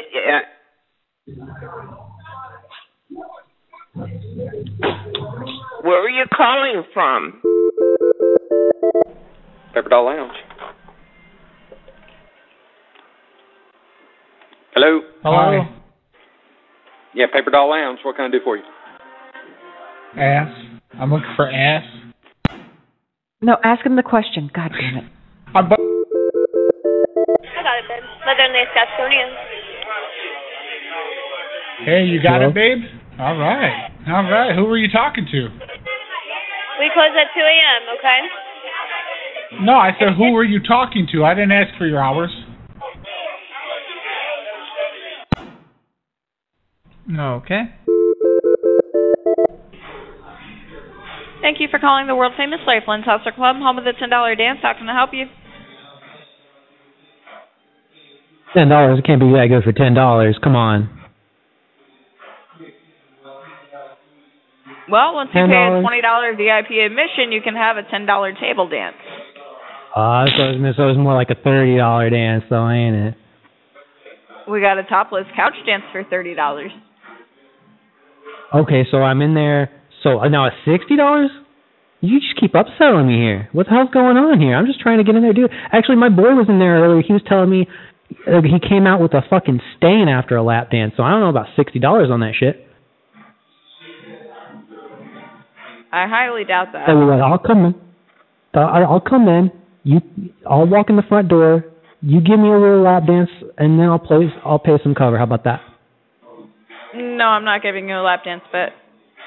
where are you calling from?
Pepper Doll Lounge. Hello.
Hello.
Yeah, Paper Doll Lounge. What can I do for you?
Ass. I'm looking for ass.
No, ask him the question. God damn it.
I'm bu-
I got it, babe. Southern de Estaciones.
Hey, you got
Hello?
it, babe? All right. All right. Who were you talking to?
We close at 2 a.m., okay?
No, I said who were you talking to? I didn't ask for your hours.
Okay.
Thank you for calling the world famous Lifeline Salsa Club, home of the $10 dance. How can I help you?
Ten dollars. It can't be that good for ten dollars. Come on.
Well, once you pay a $20 VIP admission, you can have a $10 table dance.
Uh, so it was, so it was more like a thirty dollar dance, though, ain't it?
We got a topless couch dance for $30.
Okay, so I'm in there. So uh, now it's sixty dollars. You just keep upselling me here. What the hell's going on here? I'm just trying to get in there, dude. Actually, my boy was in there earlier. He was telling me uh, he came out with a fucking stain after a lap dance. So I don't know about sixty dollars on that shit.
I highly doubt that.
So we're like, I'll come in. I'll, I'll come in. You, I'll walk in the front door. You give me a little lap dance, and then I'll play. I'll pay some cover. How about that?
No, I'm not giving you a lap dance, but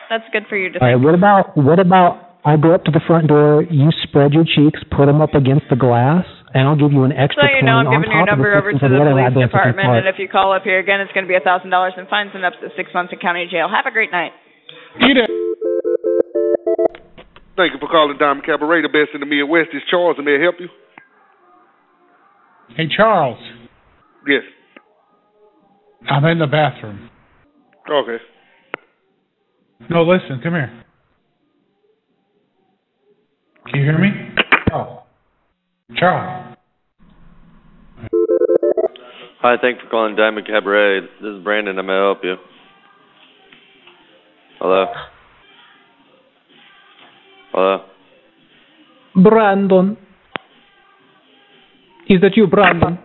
that's good for you to
All right.
think.
What about what about I go up to the front door, you spread your cheeks, put them up against the glass, and I'll give you an extra
So you know, I'm giving your number over to the police department, and if you call up here again, it's going to be a thousand dollars in fines and up to six months in county jail. Have a great night.
Eat it.
Thank you for calling Diamond Cabaret, the best in the Midwest. It's Charles, and may I help you?
Hey, Charles.
Yes.
I'm in the bathroom.
Okay.
No, listen. Come here. Can you hear me? Oh. Charles.
Hi, thanks for calling Diamond Cabaret. This is Brandon. How may I help you? Hello? Hello?
Brandon. Is that you, Brandon?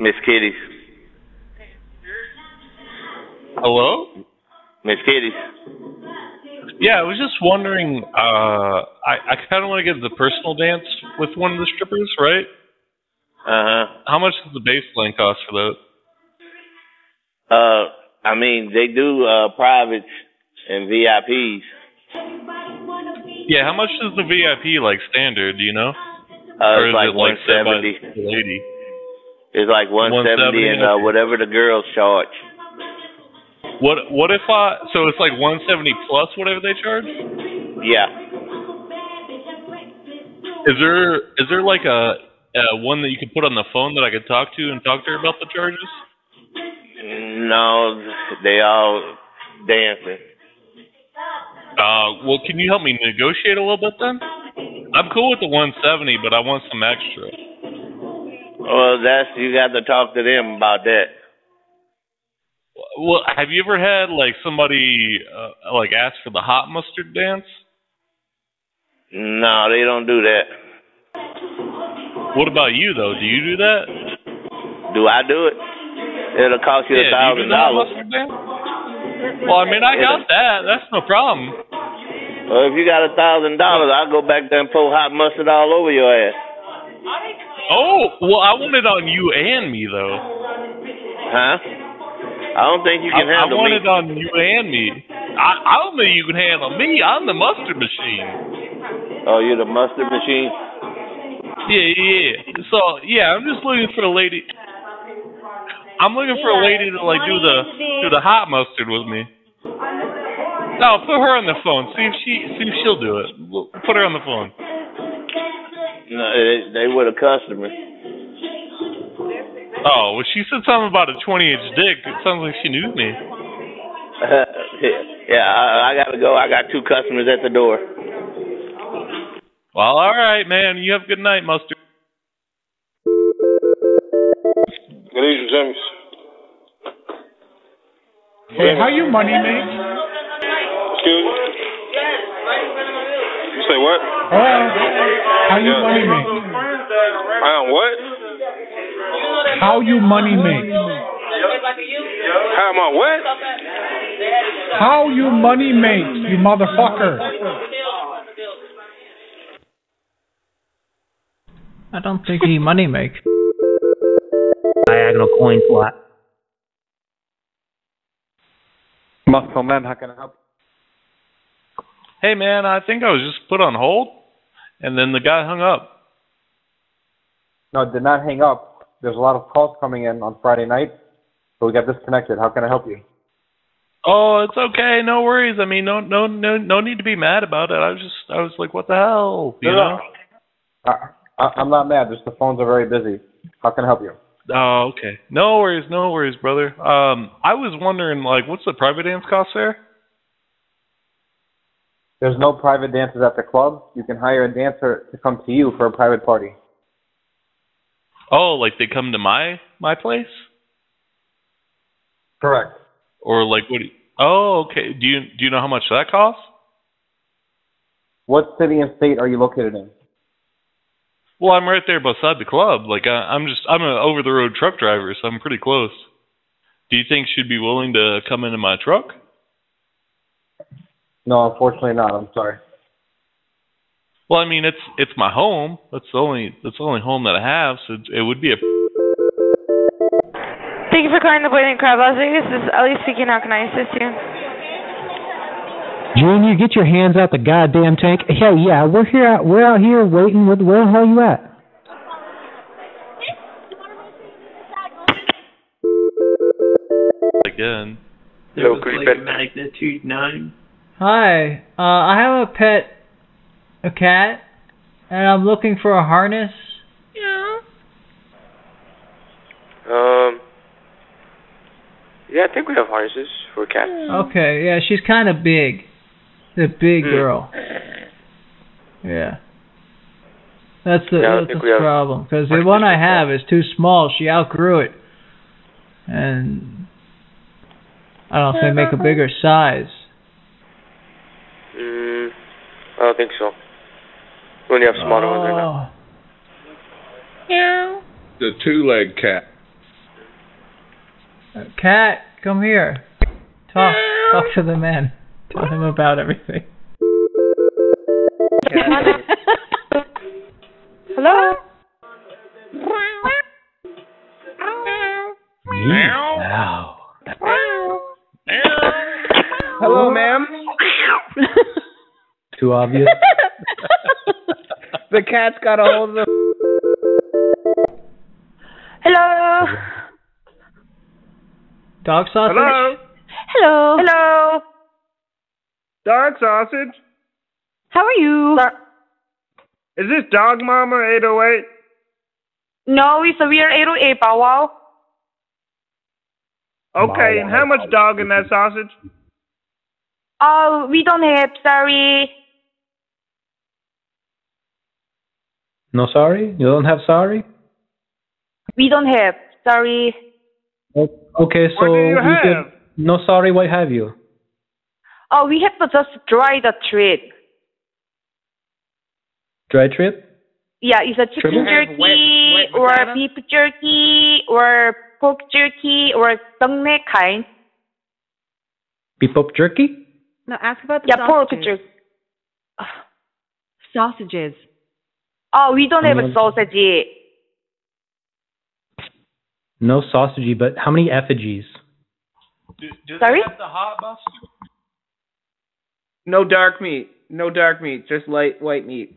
Miss Kitty.
Hello?
Miss Kitty.
Yeah, I was just wondering. Uh, I I kind of want to get the personal dance with one of the strippers, right?
Uh huh. How much does the baseline cost for that? Uh, I mean, they do uh privates and VIPs. Yeah, how much is the VIP like standard? Do you know? Uh, or it's is like it like set by 170. lady? It's like 170 and uh, whatever the girls charge. What what if I? So it's like 170 plus whatever they charge. Yeah. Is there is there like a, a one that you could put on the phone that I could talk to and talk to her about the charges?
No, they all dancing.
Uh, well, can you help me negotiate a little bit then? I'm cool with the 170, but I want some extra.
Well, that's you got to talk to them about that.
Well, have you ever had like somebody uh, like ask for the hot mustard dance?
No, they don't do that.
What about you though? Do you do that?
Do I do it? It'll cost you a thousand dollars.
Well, I mean, I got that. That's no problem.
Well, if you got a thousand dollars, I'll go back there and pour hot mustard all over your ass.
Oh, well, I want it on you and me though.
Huh? I don't think you can
I, I want
me.
it on you and me. I, I don't think you can handle me. I'm the mustard machine.
Oh, you're the mustard machine.
Yeah, yeah. So yeah, I'm just looking for a lady. I'm looking for a lady to like do the do the hot mustard with me. No, put her on the phone. See if she see if she'll do it. Put her on the phone.
No, they, they were the customer.
Oh, well, she said something about a 20 inch dick. It sounds like she knew me.
yeah, I, I gotta go. I got two customers at the door.
Well, all right, man. You have a good night, mustard.
Good James.
Hey, how you money make?
Excuse me? You say what?
Hello? How you
Yeah.
money make?
I am what?
How you money make?
How am I what?
How you money make, you motherfucker?
I don't think he money make.
Diagonal coin slot.
Muscle Man, how can I help?
Hey, man. I think I was just put on hold, and then the guy hung up.
No, did not hang up. There's a lot of calls coming in on Friday night, so we got disconnected. How can I help you?
Oh, it's okay. No worries. I mean, no, no, no, no need to be mad about it. I was just, I was like, what the hell, you
No,
know?
no. I, I, I'm not mad. Just the phones are very busy. How can I help you?
Oh, okay. No worries, no worries, brother. Um, I was wondering, like, what's the private dance cost there?
There's no private dances at the club. You can hire a dancer to come to you for a private party.
Oh, like they come to my my place,
Correct.
or like what? Do you, oh, okay. Do you do you know how much that costs?
What city and state are you located in?
Well, I'm right there beside the club. Like I, I'm just I'm an over the road truck driver, so I'm pretty close. Do you think she'd be willing to come into my truck?
No, unfortunately not. I'm sorry.
Well, I mean, it's it's my home. That's the only that's the only home that I have, so it, it would be a.
Thank you for calling the Boiling Crab Las Vegas. This is Ellie speaking. How can I assist you?
Junior, get your hands out the goddamn tank. Hey, yeah, we're here. Out, we're out here waiting. With, where the hell you at?
Again.
There
was
like a
magnitude nine.
Hi, uh, I have a pet, a cat, and I'm looking for a harness. Yeah.
Um. Yeah, I think we have harnesses for cats.
Okay, yeah, she's kind of big. The big
Hmm.
girl. Yeah. That's the,
Yeah,
that's the problem. Because the one I have is too small. She outgrew it. And I don't know if they make a bigger size.
Mm, I don't think so. We only have smaller ones right now.
Yeah.
The two-leg cat.
Uh, Cat, come here. Talk. Talk to the man. Tell him about everything.
Hello?
Meow.
Hello, ma'am.
Too obvious.
the cat's got a hold of the.
Hello?
Dog sausage?
Hello.
Hello? Hello?
Dog sausage.
How are you?
Uh, is this Dog Mama 808?
No, it's a weird 808 Bow Wow.
Okay, and how much dog in that sausage?
Oh, we don't have, sorry.
No sorry? You don't have sorry?
We don't have, sorry.
Okay, so
do you
did
have?
no sorry. What have you?
Oh, we have to just dry the treat.
Dry trip?
Yeah, it's a chicken
Triple?
jerky
Wet- wet
or beef jerky or pork jerky or something kind.
Beef up jerky?
No, ask about the
Yeah, pork
sausages.
jerky.
Sausages.
Oh, we don't have a sausage.
No sausagey, but how many effigies?
Do, do
Sorry?
have the hot mustard?
No dark meat. No dark meat. Just light white meat.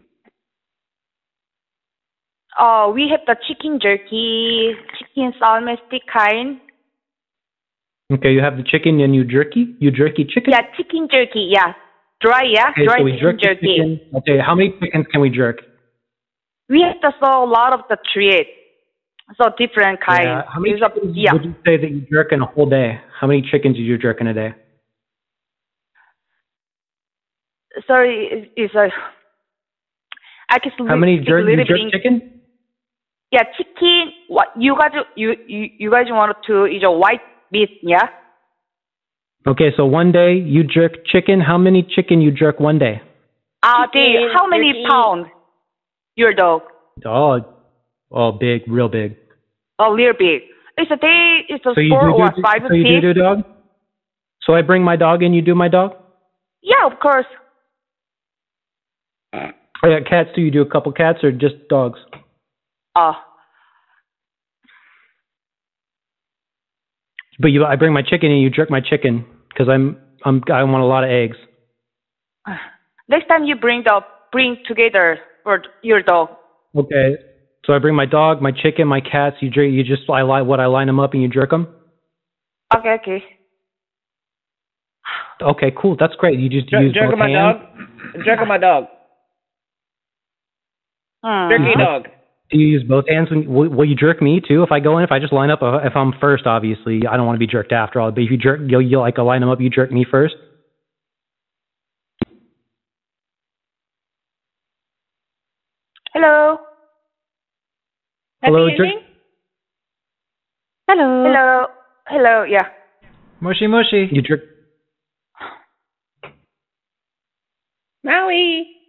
Oh, we have the chicken jerky, chicken salmon stick kind.
Okay, you have the chicken and you jerky. You jerky chicken.
Yeah, chicken jerky. Yeah, dry. Yeah,
Okay,
dry
so we
chicken
jerk
jerky.
chicken. Okay, how many chickens can we jerk?
We have to sell a lot of the treat. So different kind.
Yeah, how many
It's a- yeah.
would you say that you jerk in a whole day? How many chickens do you jerk in a day?
Sorry, it's, it's a. I can
How many
speak
jerk you jerk chicken?
Yeah, chicken. What you guys you you you guys want to is a white meat? Yeah.
Okay, so one day you jerk chicken. How many chicken you jerk one day?
Uh, they,
Chicken,
how many
turkey.
pounds? Your dog?
Oh, oh, big, real big.
A little big. It's a day. It's a
So you
four
do,
or
do,
five
so you do, do dog. So I bring my dog in. You do my dog.
Yeah, of course.
I got cats. Do you do a couple cats or just dogs?
Uh,
But you, I bring my chicken and you jerk my chicken because I'm, I'm, I want a lot of eggs.
next time you bring the bring together for your dog.
Okay. So I bring my dog, my chicken, my cats. You jerk. You just I line what I line them up and you jerk them.
Okay, okay.
Okay, cool. That's great. You just
Jerk,
use
jerk
both
my
hands.
dog. Jerk my dog. Jerky dog.
Do you use both hands? When, will, will you jerk me too if I go in? If I just line up, uh, if I'm first, obviously, I don't want to be jerked after all. But if you jerk, you'll, you'll like line them up. You jerk me first.
Hello.
Hello,
Happy
jerk.
Hello. Hello. Hello. Yeah.
Mushy mushy.
You jerk.
Maui.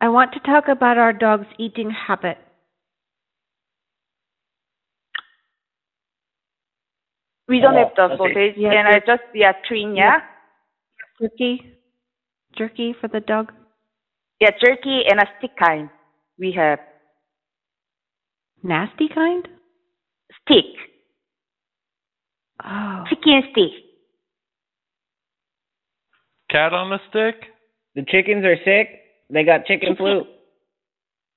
I want to talk about our dog's eating habit.
We don't
Oh,
have the
okay.
sausage,
Yeah,
and I just yeah twin. Yeah.
Jerky. Jerky for the dog.
Yeah, jerky and a stick kind. We have
Nasty kind?
stick.
Oh.
Chicken stick.
Cat on a stick?
The chickens are sick. They got chicken flu.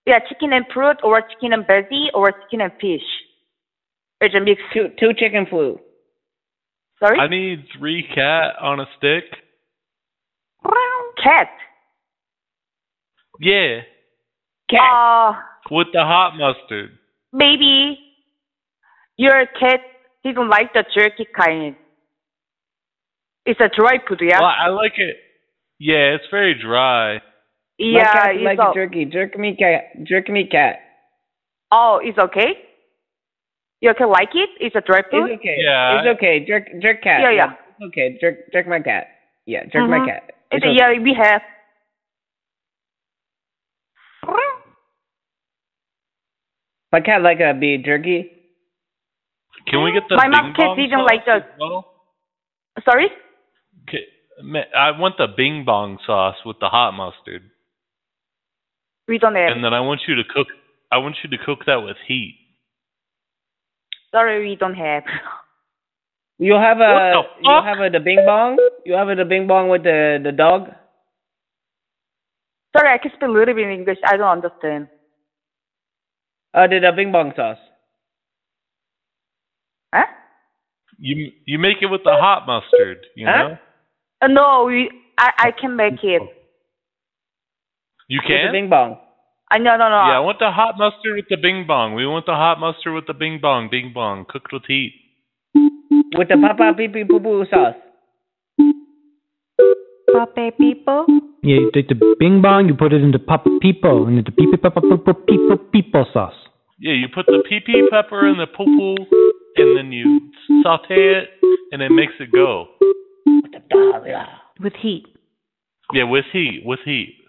Yeah, chicken and fruit, or chicken and veggie, or chicken and fish. It's a mix.
Two two chicken flu.
Sorry.
I need three cat on a stick.
Cat.
Yeah,
Uh,
with the hot mustard.
maybe your cat didn't like the jerky kind. It's a dry food, yeah.
Well, I like it. Yeah, it's very dry.
My
yeah,
cat
it's
likes
all-
jerky. Jerk me cat. Jerk me cat.
Oh, it's okay. You can like it. It's a dry food.
It's okay.
Yeah.
It's okay. Jerk jerk cat.
Yeah, yeah.
It's okay. Jerk jerk my cat. Yeah, jerk my
Mhm.
cat.
It's,
It's okay.
yeah, we have.
My cat like a be jerky.
Can we get the
My
bing
mom cat
bong
didn't
sauce
like the.
well?
Sorry.
Okay, ma- I want the bing bong sauce with the hot mustard,
We don't have.
and then I want you to cook. I want you to cook that with heat.
Sorry, we don't have.
You have a
What the
you have a the bing bong. You have a the bing bong with the the dog.
Sorry, I can speak a little bit in English. I don't understand.
Uh, the, the bing bong sauce.
Huh?
You you make it with the hot mustard. You
Huh?
know.
Uh, no, we. I I can make it.
You
With the
can?
Bing bong.
I no no no.
Yeah, I want the hot mustard with the bing bong. We want the hot mustard with the bing bong, bing bong, cooked with heat.
With the papa pee pee poo poo sauce.
Pape people.
Yeah, you take the bing bong, you put it into Papa Pipo, and into Pipo Papa Pipo Pipo Pipo sauce.
Yeah, you put the pea pea pepper in the poo poo, and then you saute it, and it makes it go.
With heat.
Yeah, with heat, with heat.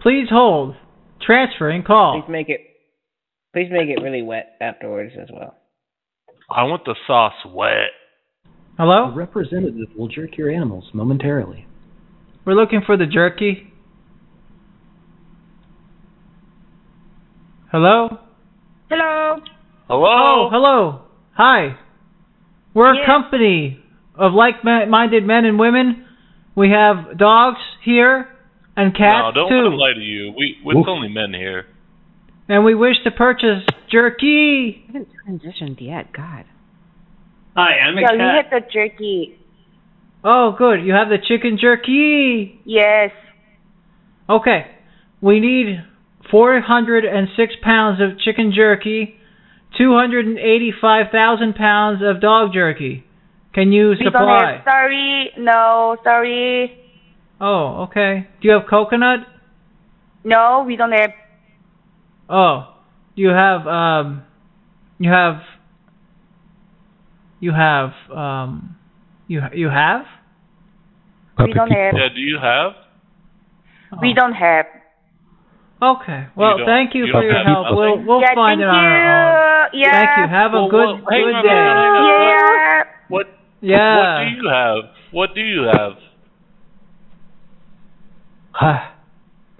Please hold. Transferring call.
Please make it. Please make it really wet afterwards as well.
I want the sauce wet.
Hello?
A representative will jerk your animals momentarily.
We're looking for the jerky. Hello?
Hello.
Hello?
Oh, hello. Hi. We're
Yes.
a company of like-minded men and women. We have dogs here and cats
no,
cats
don't
too.
want to lie to you. We, it's
Oof.
only men here.
And we wish to purchase jerky.
I haven't transitioned yet. God.
Hi, I'm a
Yeah, we
cat.
had the jerky.
Oh, good. You have the chicken jerky.
Yes.
Okay. We need 406 pounds of chicken jerky, 285,000 pounds of dog jerky. Can you
We don't
supply?
have. Sorry. No. Sorry.
Oh, okay. Do you have coconut?
No, we don't have.
Oh, do you have um, you have, you have um, you you have?
We don't have.
Yeah, do you have?
We don't have.
Okay. Well,
don't-
thank you,
you
for your help.
nothing?
We'll we'll
yeah,
find it on our own.
you. Yeah.
Thank you. Have a
Well,
good
well,
good
on,
day.
hang on, hang on.
Yeah.
What?
Yeah.
What do you have? What do you have?
Ha.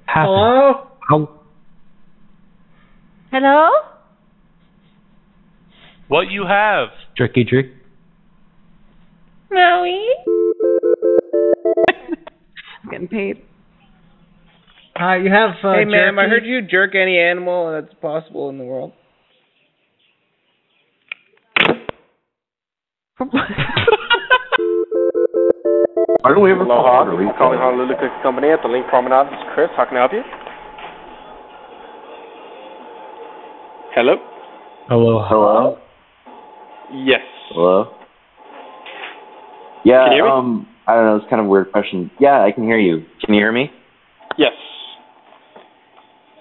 Happen.
Hello?
How?
Hello.
What you have?
Jerky jerk.
Maui.
I'm getting paid.
Uh, you have uh,
hey, ma'am, I heard you jerk any animal that's possible in the world.
Pardon, we have a call. Are you calling Honolulu Cookie Company at the LINQ Promenade? This is Chris. How can I help you? Hello?
Hello.
Hello? Yes.
Hello? Yeah,
Can you hear me?
um, I don't know, it's kind of a weird question. Yeah, I can hear you. Can you hear me?
Yes.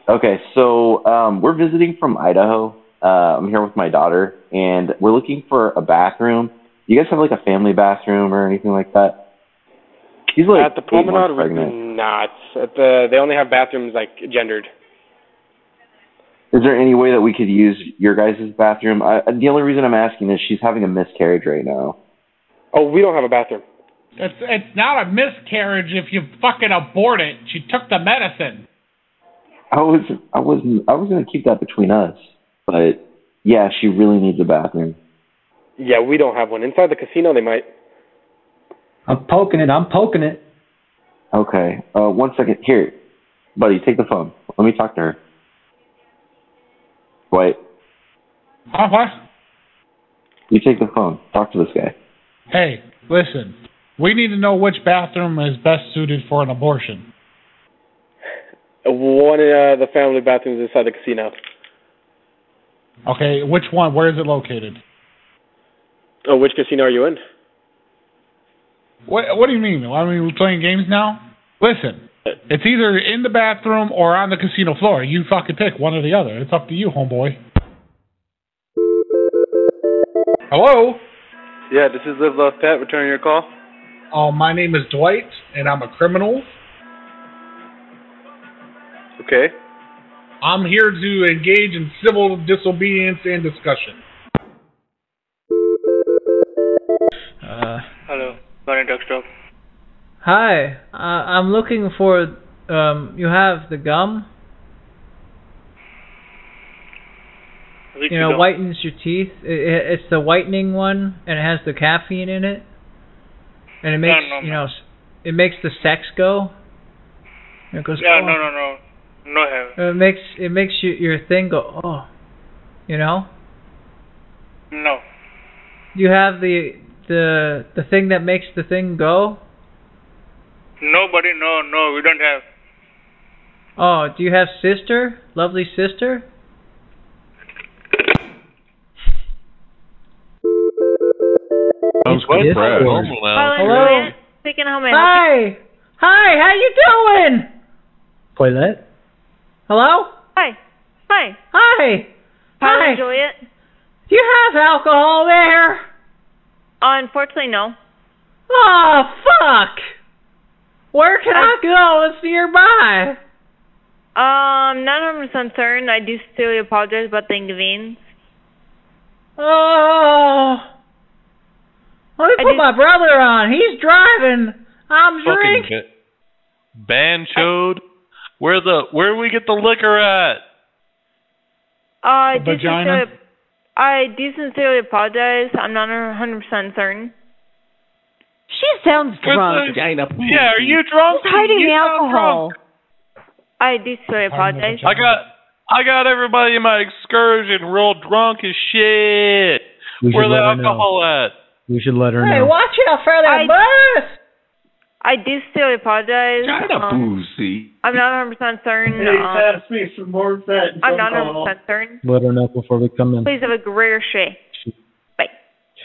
Okay, so um, we're visiting from Idaho. Uh, I'm here with my daughter, and we're looking for a bathroom. Do you guys have like a family bathroom or anything like that? She's like
At the promenade, we
pregnant.
do not. At the, they only have bathrooms like gendered.
Is there any way that we could use your guys' bathroom? I, the only reason I'm asking is she's having a miscarriage right now.
Oh, we don't have a bathroom.
It's it's not a miscarriage if you fucking abort it. She took the medicine.
I was I was I was gonna keep that between us, but yeah, she really needs a bathroom.
Yeah, we don't have one. Inside the casino, they might.
I'm poking it. I'm poking it.
Okay, uh, one second. Here, buddy, take the phone. Let me talk to her. Wait,
Huh, what?
you take the phone. Talk to this guy.
Hey, listen. We need to know which bathroom is best suited for an abortion.
One of uh, the family bathrooms inside the casino.
Okay, which one? Where is it located?
Oh, which casino are you in?
What What do you mean? I mean, we playing games now? Listen, it's either in the bathroom or on the casino floor. You fucking pick one or the other. It's up to you, homeboy. Hello.
Yeah, this is Live Love Pet returning your call.
Uh, my name is Dwight, and I'm a criminal.
Okay.
I'm here to engage in civil disobedience and discussion.
Uh,
Hello, Bonnie Duck
hi. Uh, I'm looking for. Um, you have the gum.
Which
you know,
gum?
whitens your teeth. It, it, it's the whitening one, and it has the caffeine in it, and it makes
no,
you know, it makes the sex go. It goes.
Yeah,
oh.
no, no, no. No have.
It makes it makes you, your thing go. Oh, you know.
No.
You have the the the thing that makes the thing go.
Nobody, no, no, we don't have.
Oh, do you have sister? Lovely sister?
Sounds
Yes,
Brad.
Lord.
Normal now.
Hello?
Speaking how may
Hi. Hi, how you doing?
Toilet?
Hello?
Hi. Hi.
Hi.
Hi,
Hi.
Juliet.
Do you have alcohol there?
Unfortunately, no.
Oh, fuck. Where can I, go that's nearby?
Um, not 100% certain. I do sincerely apologize about the inconvenience.
Oh. Let me
I
put
just-
my brother on. He's driving. I'm drinking.
Banchoed. Where the where we get the liquor at?
Uh, I do
Vagina?
Sincerely, I do sincerely apologize. I'm not 100% certain.
She sounds drunk.
the- Yeah, are you drunk?
She's hiding
You
the alcohol.
I do sincerely apologize.
I got I got everybody in my excursion real drunk as shit.
We should
Where the
let her know.
alcohol at?
We should let her
Hey,
know.
watch out for that
I-
bus.
I do still apologize. Um,
boozy.
I'm not 100% certain.
Hey,
um,
pass me some more fat.
I'm not 100% certain.
Let her know before we come in.
Please have a great day. Bye.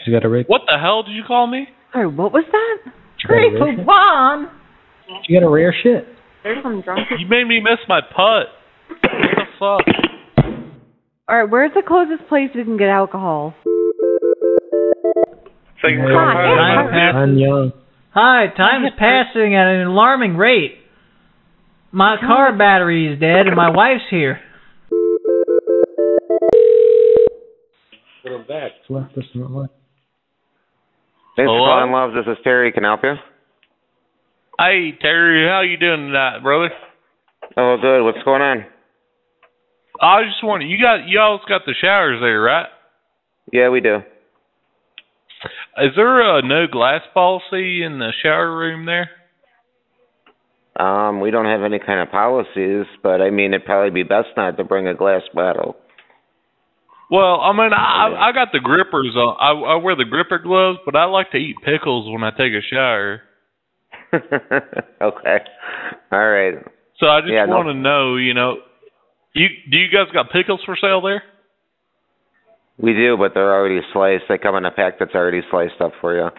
She's got a rake.
What the hell did you call me?
Sorry, what was that?
She got a rare shit.
One.
She got a rare shit.
There's some drunk
You made me miss my putt. What the fuck?
All right, where's the closest place we can get alcohol?
Thank you for
Hey,
calling.
Time pass- Hi, time's passing at an alarming rate. My car battery is dead and my wife's here.
Put her back. Left us left.
Thanks for
Hello?
calling, love. This is Terry. Can I help you?
Hey Terry, how you doing tonight, brother?
Oh, good. What's going on?
I just want you got you always got the showers there, right?
Yeah, we do.
Is there a no glass policy in the shower room there?
Um, we don't have any kind of policies, but I mean, it'd probably be best not to bring a glass bottle.
Well, I mean, I I got the grippers on. I, I wear the gripper gloves, but I like to eat pickles when I take a shower.
okay. All right.
So I just
Yeah,
want to know, you know, you do you guys got pickles for sale there?
We do, but they're already sliced. They come in a pack that's already sliced up for you.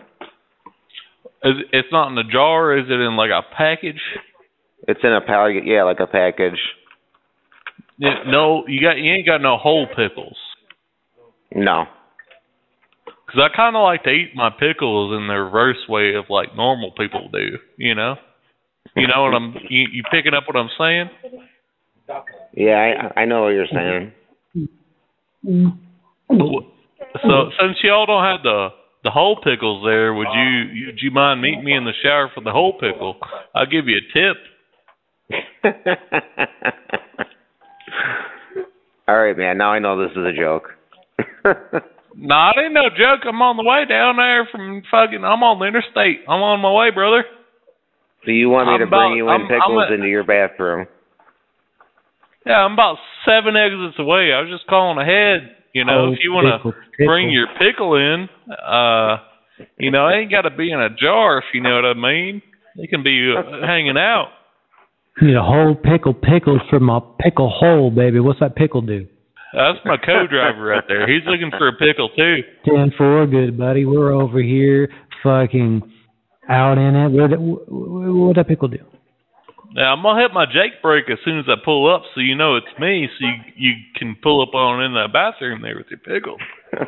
It's not in a jar? Is it in like a package?
It's in a package. Yeah, like a package.
No, you got you ain't got no whole pickles.
No.
Cause I kind of like to eat my pickles in the reverse way of like normal people do. You know, you know what I'm you, you picking up what I'm saying?
Yeah, I I know what you're saying. Mm-hmm.
So since y'all don't have the the whole pickles there, would you you- would you mind meeting me in the shower for the whole pickle? I'll give you a tip.
All right, man. Now I know this is a joke.
no, Nah, it ain't no joke. I'm on the way down there from fucking. I'm on the interstate. I'm on my way, brother.
So you want me
I'm
to bring you in
I'm- I'm
pickles
a-
into your bathroom?
Yeah, I'm about seven exits away. I was just calling ahead. You know,
Oh,
if you want to bring your pickle in, uh, you know, it ain't got to be in a jar. If you know what I mean, it can be uh, hanging out.
Need a whole pickle pickles for my pickle hole, baby. What's that pickle do?
That's my co-driver right there. He's looking for a pickle too.
Ten four, good buddy. We're over here, fucking out in it. What what that pickle do?
Now I'm gonna hit my Jake brake as soon as I pull up, so you know it's me, so you you can pull up on in the bathroom there with your pickle.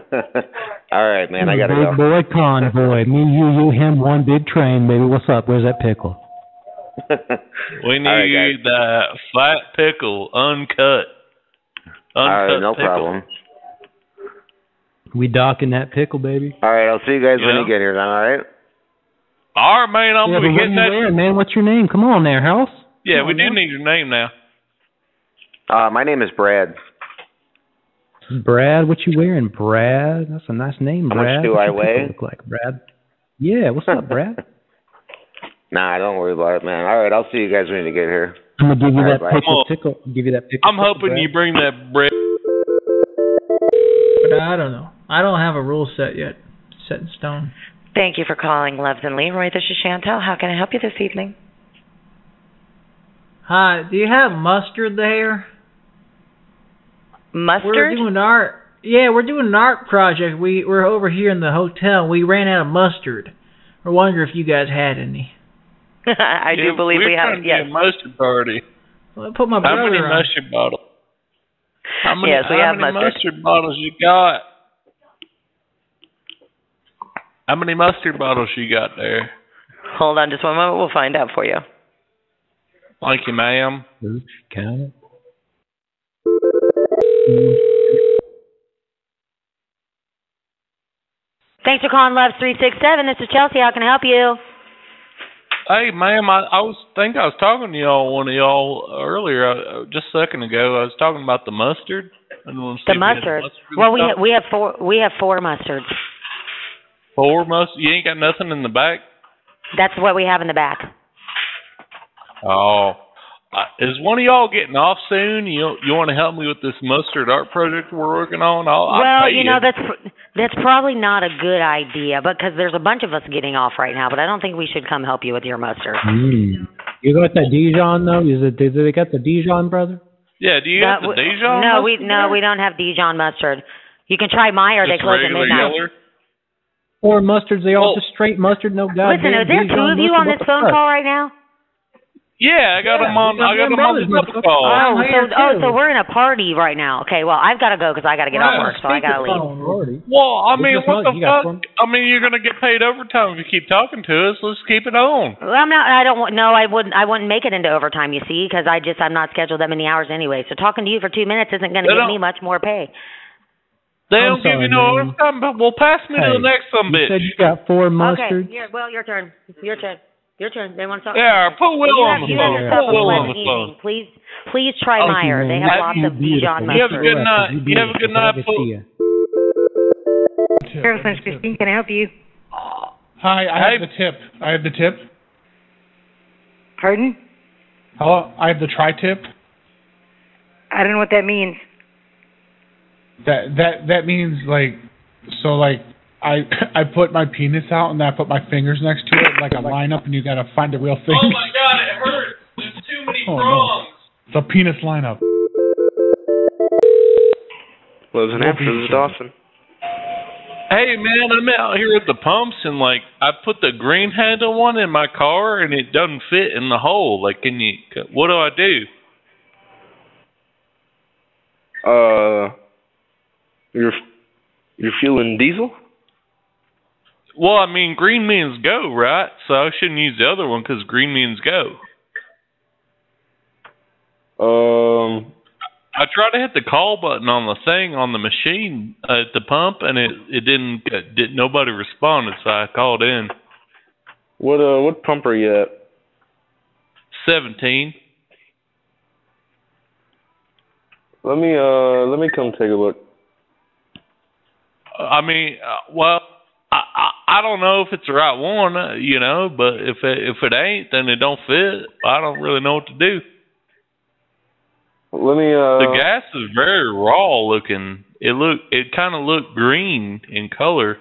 All right, man. I gotta
big
go.
boy convoy. Me, you, you, him, one big train, baby. What's up? Where's that pickle?
We need
All right, guys.
that flat pickle, uncut.
All
Uncut
right, no
pickle.
problem.
We docking that pickle, baby.
All right, I'll see you guys when
Yeah.
you get here. Then, all right?
All right, man. I'm
yeah,
gonna be getting
you
that.
wearing, man? What's your name? Come on there, House.
Yeah,
Come
we do
now.
need your name now.
Uh, my name is Brad.
Brad, what you wearing, Brad? That's a nice name,
How much
Brad.
do
What's
I
your
weigh?
Look like Brad. Yeah, what's up, Brad?
Nah, don't worry about it, man. All right, I'll see you guys when you get here.
I'm gonna give you
All right,
that
bye.
pickle, pickle. Give you that pickle.
I'm
pickle,
hoping
Brad.
you bring that bread.
But I don't know. I don't have a rule set yet, set in stone.
Thank you for calling Loves and Leroy. This is Chantel. How can I help you this evening?
Hi, do you have mustard there?
Mustard?
We're doing art. Yeah, we're doing an art project. We we're over here in the hotel. We ran out of mustard. We're wondering if you guys had any.
I do
Yeah,
believe
we're
we have.
to
Yes.
get a mustard party.
Well, I put my
How
brother
many
on.
mustard bottles? How many,
Yes, we
how
have
many
mustard.
bottles you got? How many mustard bottles you got there?
Hold on just one moment. We'll find out for you.
Thank you, ma'am.
Count it.
Thanks for calling Love 367. This is Chelsea. How can I help you?
Hey, ma'am, I, I was think I was talking to y'all one of y'all earlier, uh, just a second ago. I was talking about the mustard. I didn't want to see
The
if you had
mustard.
mustard
Well, we
and
ha- we have four we have four mustards.
Stuff. four mustard. You ain't got nothing in the back.
That's what we have in the back.
Oh, uh, is one of y'all getting off soon? You you want to help me with this mustard art project we're working on? I'll, I'll
well,
pay
you know that's that's probably not a good idea because there's a bunch of us getting off right now. But I don't think we should come help you with your mustard.
Mm. You got the Dijon though? Is it? Did they got the Dijon, brother?
Yeah, do you
That
have the
w-
Dijon?
No, we no
there?
we don't have Dijon mustard. You can try Meijer. They
Just
close at midnight.
yeller?
Four mustards. They all oh. just straight mustard. No goddamn.
Listen, are there two of you on this phone call right now?
Yeah, I got
Yeah,
them on. I got
them
them on the
brothers,
call.
Oh,
oh,
so oh, so we're in a party right now. Okay, well I've got to go because I got to get off work, so I got to leave.
Well, I mean, what
not-
the
you
fuck? I mean, you're gonna get paid overtime if you keep talking to us. Let's keep it on.
Well, I'm not. I don't want. No, I wouldn't. I wouldn't make it into overtime. You see, because I just I'm not scheduled that many hours anyway. So talking to you for two minutes isn't going to
They
give me much more pay.
They
I'm
don't give you no
man.
overtime, but well, pass me to the next some
You said you got four mustard.
Okay.
mustards.
Here, well, your turn. Your turn. Your turn. They want to talk.
Yeah, put Will
you
on
have,
the phone. Put Will on the phone.
Please, please try
Thank
Meijer.
man.
They
You
have
have
lots
you
of Dijon
beautiful.
You have a good night.
You
You have a good night,
beautiful.
fool.
Glad to see ya.
Aerosmith Christine, can I help you?
Hi, I have the tip. I have the tip.
Pardon?
Hello, I have the tri-tip.
I don't know what that means.
That that that means like so like I I put my penis out and then I put my fingers next to it like a lineup and you gotta find the real thing.
Oh my god, it hurts. There's too many
Oh, no.
prongs.
It's a penis lineup.
Loves and after this is Dawson.
Hey man, I'm out here at the pumps and like I put the green handle one in my car and it doesn't fit in the hole. Like, can you? What do I do?
Uh, you're you're fueling diesel?
Well, I mean, green means go, right? So I shouldn't use the other one because green means go.
Um,
I tried to hit the call button on the thing on the machine at the pump, and it it didn't uh, did nobody responded, so I called in.
what uh what pump are you at?
Seventeen.
Let me uh let me come take a look.
I mean, uh, well, I, I I don't know if it's the right one, uh, you know, but if it, if it ain't, then it don't fit. I don't really know what to do.
Let me uh
The gas is very raw looking. It look it kind of looked green in color,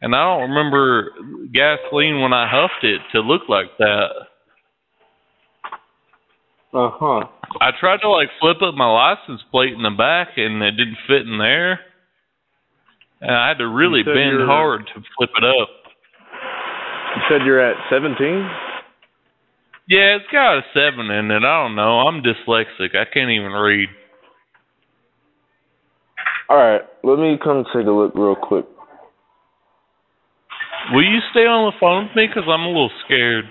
and I don't remember gasoline when I huffed it to look like that.
Uh huh.
I tried to like flip up my license plate in the back, and it didn't fit in there. I had to really bend hard to flip it up.
You said you're at seventeen?
Yeah, it's got a seven in it. I don't know. I'm dyslexic. I can't even read.
Alright, let me come take a look real quick.
Will you stay on the phone with me? Because I'm a little scared.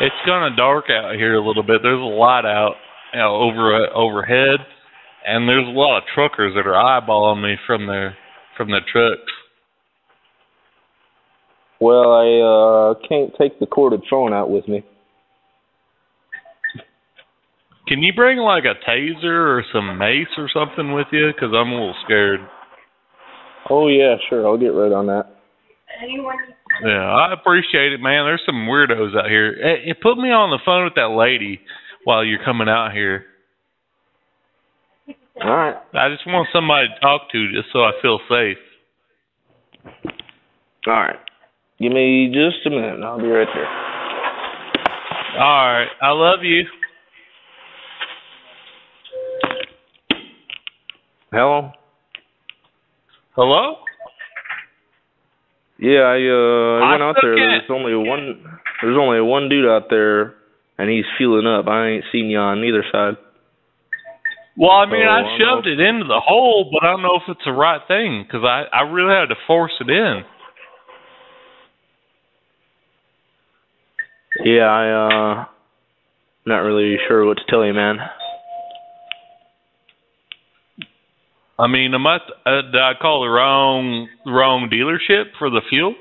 It's kind of dark out here a little bit. There's a light out you know, over uh, overhead, and there's a lot of truckers that are eyeballing me from their from the trucks.
Well, I uh can't take the corded phone out with me.
Can you bring like a taser or some mace or something with you? Because I'm a little scared.
Oh yeah, sure, I'll get right on that.
Yeah, I appreciate it, man. There's some weirdos out here. Hey, hey, put me on the phone with that lady while you're coming out here.
All right.
I just want somebody to talk to just so I feel safe.
All right. Give me just a minute and I'll be right there.
All right. I love you.
Hello?
Hello?
Yeah, I uh I went out there. There's only one there's only one dude out there and he's fueling up. I ain't seen you on either side.
Well, I mean,
Oh,
I
I
shoved it into the hole, but I don't know if it's the right thing because I I really had to force it in.
Yeah, I uh not really sure what to tell you, man.
I mean, am I uh, did I call the wrong wrong dealership for the fuel?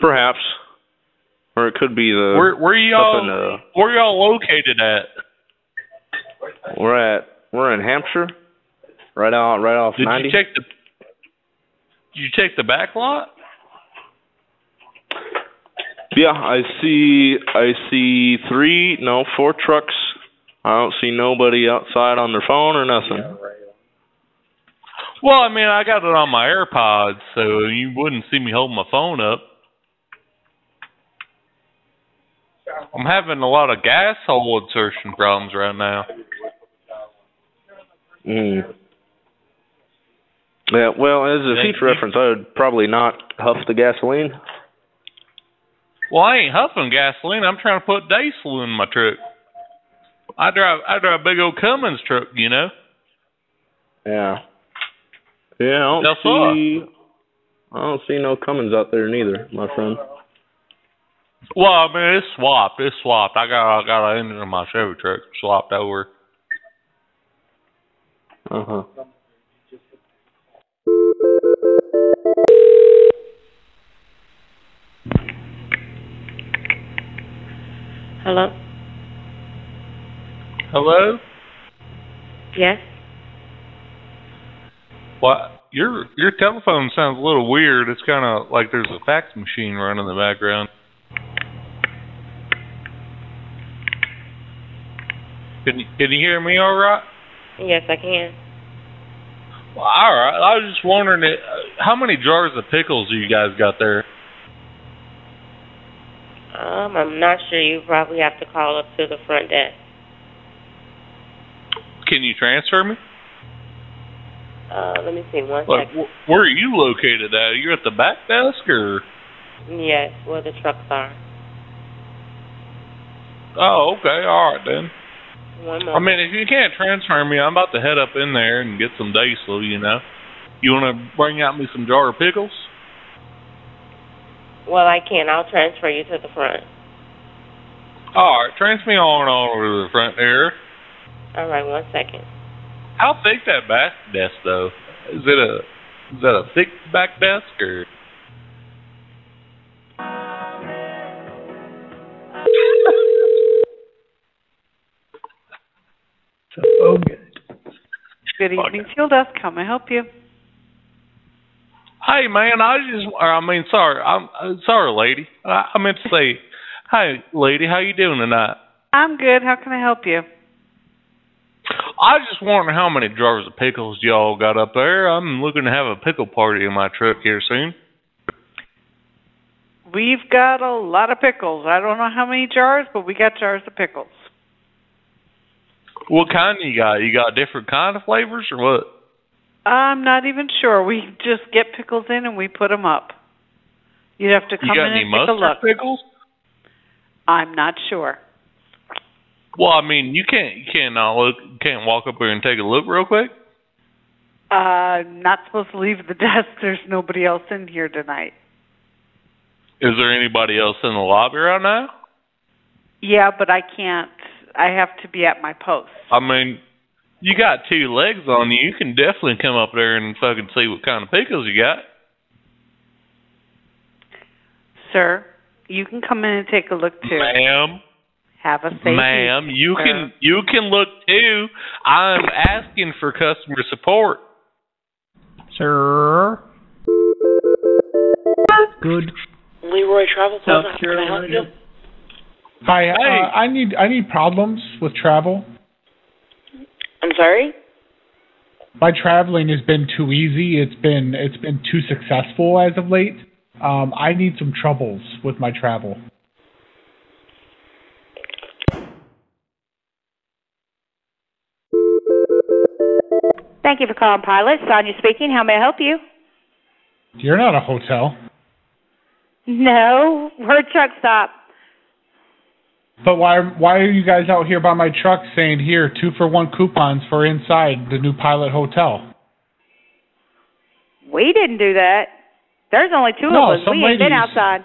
Perhaps. Or it could be the
Where where y'all where y'all located at?
We're at we're in Hampshire. Right out right off
Did
ninety.
you check the Did you check the back lot?
Yeah, I see I see three no, four trucks. I don't see nobody outside on their phone or nothing.
Well, I mean, I got it on my AirPods, so you wouldn't see me holding my phone up. I'm having a lot of gas hole insertion problems right now.
Mm. Yeah, well, as a future reference, I would probably not huff the gasoline.
Well, I ain't huffing gasoline. I'm trying to put diesel in my truck. I drive I drive a big old Cummins truck, you know.
Yeah. Yeah, I don't
That's
see. I don't see no Cummins out there neither, my friend.
Well, I mean, it's swapped. It's swapped. I got I got an engine in my Chevy truck swapped over.
Uh huh.
Hello?
Hello.
Yes?
What? Your your telephone sounds a little weird. It's kind of like there's a fax machine running in the background. Can you, can you hear me all right?
Yes, I can.
Well, all right. I was just wondering, uh, how many jars of pickles do you guys got there?
Um, I'm not sure. You probably have to call up to the front desk.
Can you transfer me?
Uh, let me see one second.
wh- where are you located at? You're at the back desk or?
Yes, where the trucks are.
Oh, okay. All right then. I mean, if you can't transfer me, I'm about to head up in there and get some diesel. You know, you want to bring out me some jar of pickles?
Well, I can. I'll transfer you to the front.
All right, transfer me on over to the front there.
All right, one second.
How thick that back desk though? Is it a is that a thick back desk or?
Oh, good.
Good evening, Fuel Desk. How may I help you?
Hey man, I just or I mean sorry, I'm uh, sorry, lady. I, I meant to say, hey lady, how you doing tonight?
I'm good. How can I help you?
I just wonder how many jars of pickles y'all got up there. I'm looking to have a pickle party in my truck here soon.
We've got a lot of pickles. I don't know how many jars, but we got jars of pickles.
What kind you got? You got different kind of flavors or what?
I'm not even sure. We just get pickles in and we put them up. You'd have to come in and take a look.
pickles?
I'm not sure.
Well, I mean, you can't you can't not look can't walk up there and take a look real quick.
Uh, I'm not supposed to leave the desk. There's nobody else in here tonight.
Is there anybody else in the lobby right now?
Yeah, but I can't. I have to be at my post.
I mean, you got two legs on you. You can definitely come up there and fucking see what kind of pickles you got.
Sir, you can come in and take a look too.
Ma'am,
Have a safe
ma'am, you
sir.
can you can look too. I'm asking for customer support.
Sir. Good.
Leroy Travel
South
Plaza. How can I help you?
Hi, uh, I need I need problems with travel.
I'm sorry.
My traveling has been too easy. It's been it's been too successful as of late. Um, I need some troubles with my travel.
Thank you for calling Pilot. Sonia speaking. How may I help you?
You're not a hotel.
No, we're a truck stop.
But why why are you guys out here by my truck saying here two for one coupons for inside the new Pilot Hotel?
We didn't do that. There's only two
No,
of us. We ain't been outside.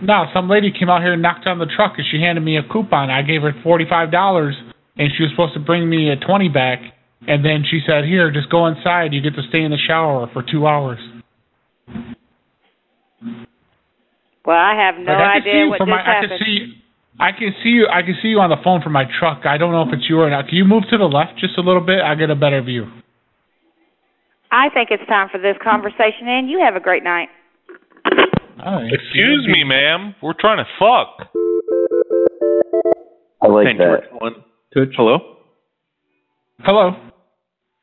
No, some lady came out here and knocked on the truck and she handed me a coupon. I gave her forty five dollars and she was supposed to bring me a twenty back and then she said, Here, just go inside, you get to stay in the shower for two hours.
Well, I have no
Like, I
idea what just
my, I
happened.
can see I can see you I can see you on the phone from my truck. I don't know if it's you or not. Can you move to the left just a little bit? I get a better view.
I think it's time for this conversation, and you have a great night.
Excuse me, ma'am. We're trying to fuck.
I like
Thank you
that.
for calling. Hello.
Hello.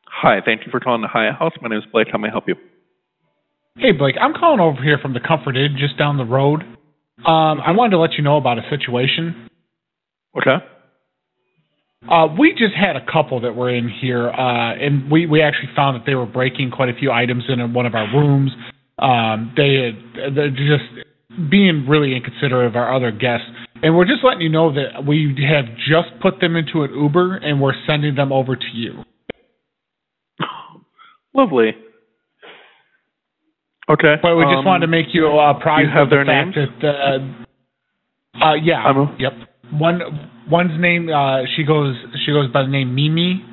Hi. Thank you for calling the Hyatt House. My name is Blake. How may I help you?
Hey Blake, I'm calling over here from the Comfort Inn just down the road. Um, I wanted to let you know about a situation.
Okay.
Uh, we just had a couple that were in here, uh, and we, we actually found that they were breaking quite a few items in one of our rooms. Um, they had, they're just being really inconsiderate of our other guests. And we're just letting you know that we have just put them into an Uber and we're sending them over to you.
Lovely. Okay.
But we just
um,
wanted to make you uh, apprised
you have
of the
their
fact
names?
that, uh, uh, yeah, yep. One, one's name, uh, she goes, she goes by the name Mimi,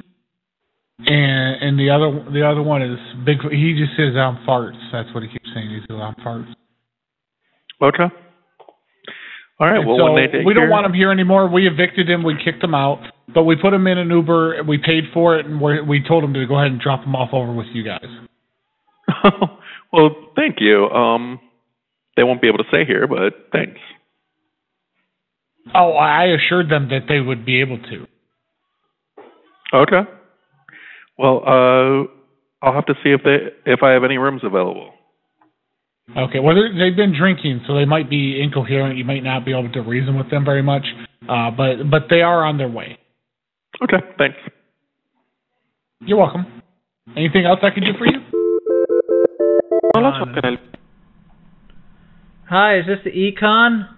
and and the other, the other one is big. He just says I'm farts. That's what he keeps saying. He says I'm farts.
Okay. All right.
And
Well,
so
when they get
we don't
here-
want him here anymore. We evicted him. We kicked him out. But we put him in an Uber. and We paid for it, and we we told him to go ahead and drop him off over with you guys.
Well, thank you. Um, they won't be able to stay here, but thanks.
Oh, I assured them that they would be able to.
Okay. Well, uh, I'll have to see if they if I have any rooms available.
Okay. Well, they've been drinking, so they might be incoherent. You might not be able to reason with them very much. Uh, but but they are on their way.
Okay. Thanks.
You're welcome. Anything else I can do for you?
Hi, is this the Econ?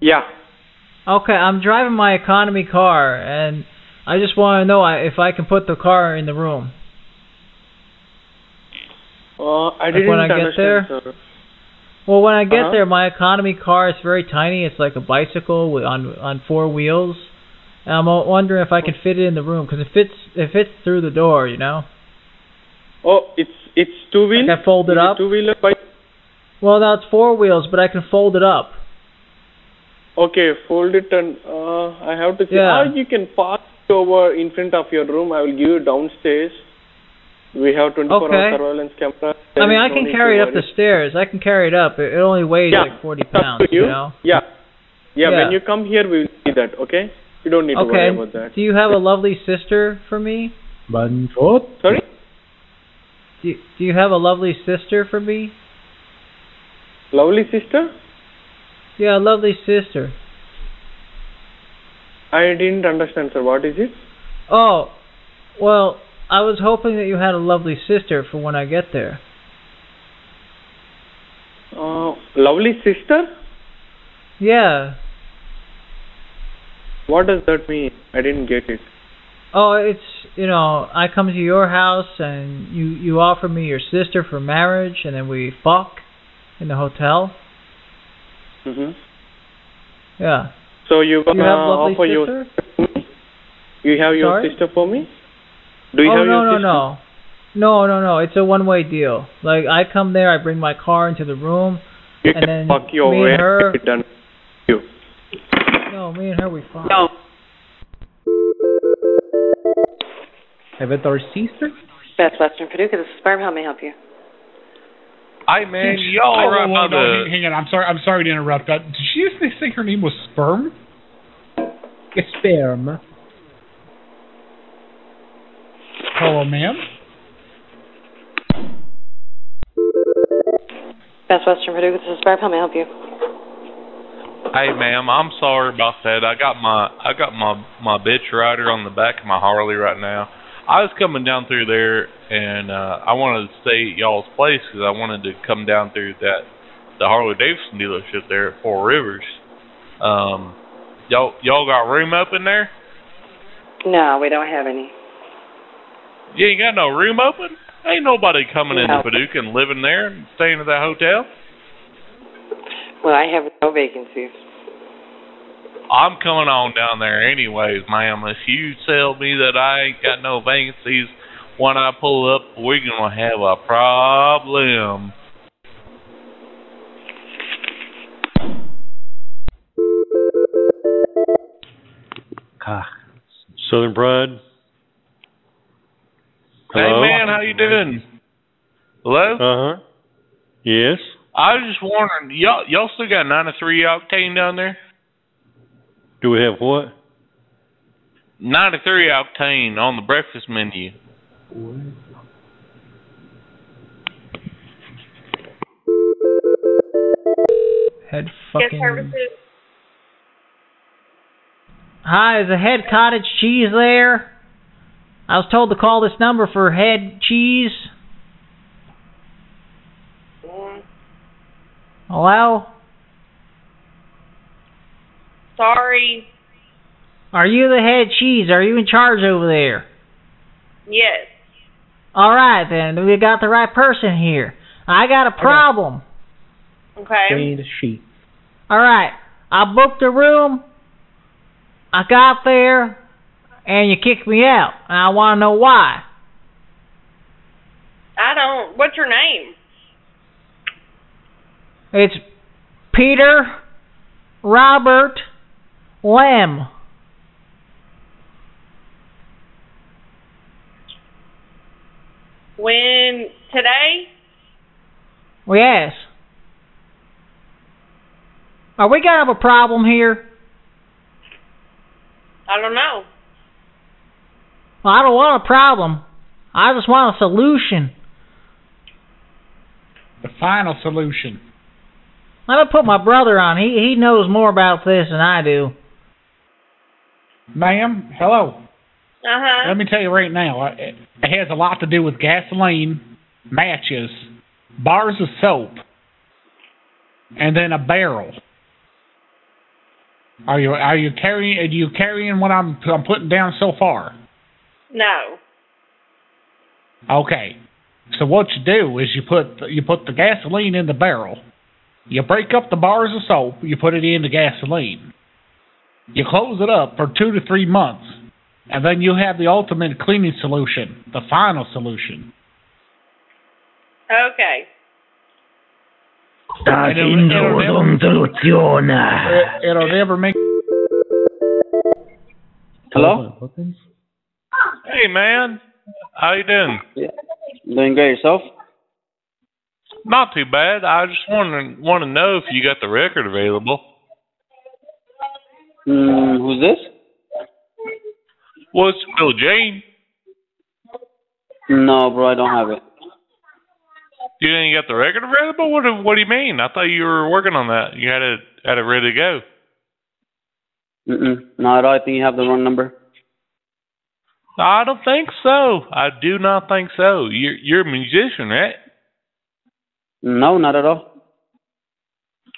Yeah.
Okay, I'm driving my economy car, and I just want to know I- if I can put the car in the room.
Uh, I
Like
didn't
when I get there?
sir.
Well, when I get
Uh-huh.
there, my economy car is very tiny. It's like a bicycle with, on on four wheels. And I'm uh, wondering if I can fit it in the room because it fits it fits through the door, you know.
Oh, it's it's two wheel.
I fold it up.
Two wheeler bike.
Well, now it's four wheels, but I can fold it up.
Okay, fold it and uh, I have to see.
Yeah.
Or you can park it over in front of your room. I will give you downstairs. We have 24
Okay.
hour surveillance camera.
I mean, I can
need
carry it up the stairs. I can carry it up. It, it only weighs
Yeah,
like 40 pounds,
you.
you know.
Yeah. yeah.
Yeah.
When you come here, we will see that. Okay. You don't need to worry about that.
Do you have a lovely sister for me?
Sorry.
Do you, do you have a lovely sister for me?
Lovely sister.
Yeah, a lovely sister.
I didn't understand, sir. What is it?
Oh, well, I was hoping that you had a lovely sister for when I get there.
Uh, lovely sister.
Yeah.
What does that mean? I didn't get it.
Oh, it's you know, I come to your house and you you offer me your sister for marriage, and then we fuck in the hotel.
hmm
Yeah.
So you
Do you have
uh,
lovely
offer your
sister?
you have your
Sorry?
sister for me? Do you
oh
have
no
your
no
sister?
no, no no no! It's a one-way deal. Like I come there, I bring my car into the room,
You
and
can
then
fuck your
me
way
and her.
done. You.
No, me and her we fuck.
No.
Have it our sister?
Best Western Paducah, this is Barb. How may I help you?
Hi, man.
Oh,
Y'all are
whoa, whoa, no,
to.
hang, hang on. I'm sorry. I'm sorry to interrupt. Uh, did she just think her name was Sperm?
It's Sperm.
Hello, ma'am.
Best Western Paducah, this is Barb. How may I help you?
Hey, ma'am. I'm sorry about that. I got my I got my my bitch rider on the back of my Harley right now. I was coming down through there, and uh, I wanted to stay at y'all's place because I wanted to come down through that the Harley Davidson dealership there at Four Rivers. Um, y'all y'all got room up in there?
No, we don't have any.
You ain't got no room open? Ain't nobody coming
No.
into Paducah and living there and staying at that hotel.
Well, I have no vacancies.
I'm coming on down there anyways, ma'am. If you tell me that I ain't got no vacancies when I pull up, we're gonna have a problem.
Southern Pride.
Hey man, how you doing? Hello?
Uh huh. Yes.
I was just wondering, y'all y'all still got 93 octane down there?
Do we have what?
93 octane on the breakfast menu.
Head
Guest
fucking.
services.
Hi, is the head cottage cheese there? I was told to call this number for head cheese. Hello?
Sorry.
Are you the head cheese? Are you in charge over there?
Yes.
All right, then. We got the right person here. I got a problem.
Okay.
sheet.
All right. I booked a room. I got there, and you kicked me out. And I want to know why.
I don't. What's your name?
It's Peter Robert Lem.
When today?
Yes. Are we gonna have a problem here?
I don't know.
Well, I don't want a problem. I just want a solution.
The final solution.
Let me put my brother on. He he knows more about this than I do.
Ma'am, hello.
Uh huh.
Let me tell you right now, it, it has a lot to do with gasoline, matches, bars of soap, and then a barrel. Are you are you carrying are you carrying what I'm I'm putting down so far?
No.
Okay. So what you do is you put you put the gasoline in the barrel. You break up the bars of soap, you put it in the gasoline. You close it up for 2 to 3 months. And then you have the ultimate cleaning solution, the final solution.
Okay.
Sta
facendo soluzione.
It, it'll never make
Hello?
Hey man, how you doing?
Doing great. Yourself?
Not too bad. I just want to want to know if you got the record available.
Mm, who's this?
Well, it's Bill Jane.
No, bro, I don't have it.
You didn't get the record available? What do, what do you mean? I thought you were working on that. You had it had it ready to go.
Mm-mm. No, at all. I think you have the wrong number.
I don't think so. I do not think so. You're you're a musician, right?
No, not at all.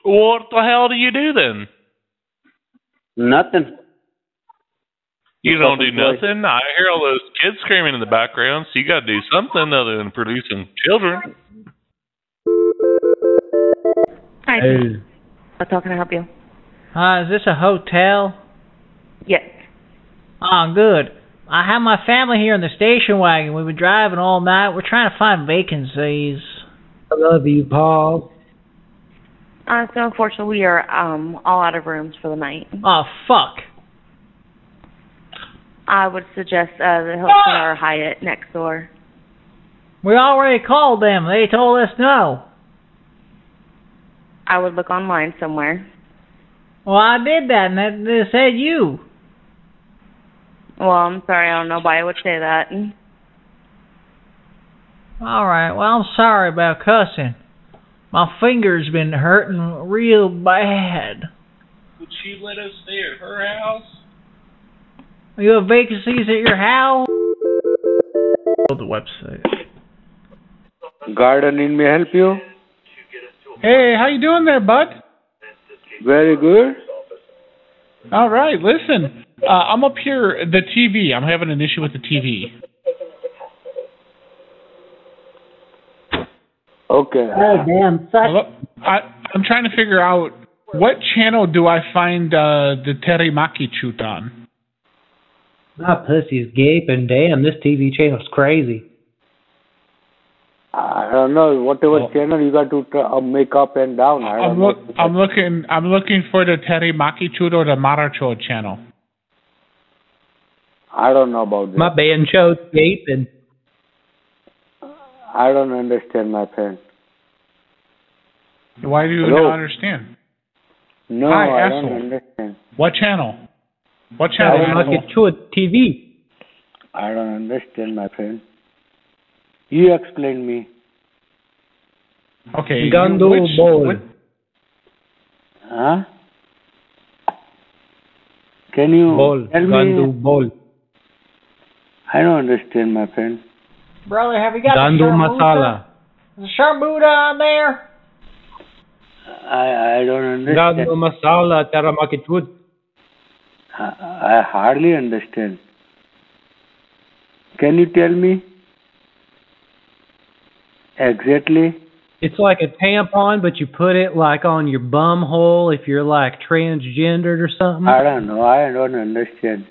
What the hell do you do then?
Nothing.
You don't do
Self-employed.
nothing. I hear all those kids screaming in the background, so you got to do something other than producing children.
Hi.
Hey.
How can I help you?
Uh, is this a hotel?
Yes.
Oh, good. I have my family here in the station wagon. We've been driving all night. We're trying to find vacancies.
I love you, Paul.
Uh, so unfortunately, we are um all out of rooms for the night.
Oh, fuck.
I would suggest uh, the Hilton or Hyatt next door.
We already called them. They told us no.
I would look online somewhere.
Well, I did that, and they said you.
Well, I'm sorry, I don't know why I would say that.
All right. Well, I'm sorry about cussing. My finger's been hurting real bad.
Would she let us stay at her house?
Are You have vacancies at your house? the website.
Garden Inn may help you?
Hey, how you doing there, bud?
Very good.
All right, listen. Uh, I'm up here, the TV. I'm having an issue with the TV.
Okay.
Oh, damn. I, I'm trying to figure out what channel do I find uh, the Terimaki shoot on?
My pussy's gaping. Damn, this TV channel's crazy.
I don't know. Whatever channel you got to t- uh, make up and down. I don't
I'm,
know.
look, I'm looking. I'm looking for the Terimaki shoot or the Maracho channel.
I don't know about that.
My band show's gaping.
I don't understand, my friend.
Why do you
Hello?
not understand?
No,
Hi,
I
asshole.
don't understand.
What channel? What channel?
Terimaki shoot TV.
I don't understand, my friend. You explain me.
Okay. you-
Gandu
which-
ball.
which-
Huh? Can you
Ball.
tell
Gandu
me?
ball.
I don't understand, my friend.
Brother, have you got
Gandu
the sharmuta?
masala.
The sharmuta on there?
I I don't
Gandu
understand.
masala. Terimaki shoot.
I, I hardly understand. Can you tell me exactly?
It's like a tampon, but you put it like on your bum hole if you're like transgendered or something.
I don't know. I don't understand.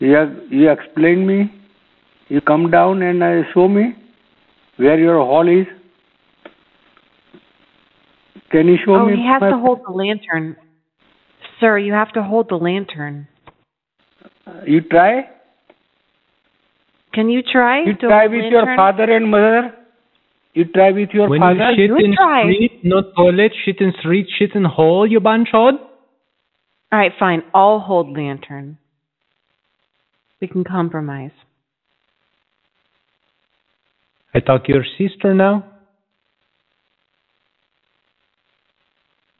You have, you explain me. You come down and uh, show me where your hall is. Can you show
oh,
me?
he has
my-
to hold the lantern. Sir, you have to hold the lantern.
You try.
Can you try?
You
to
try
hold
with your father and mother. You try with your
when
father.
you shit in
try.
street, no toilet, shit in street, shit in hole, you bunch banchod.
All right, fine. I'll hold lantern. We can compromise.
I talk your sister now.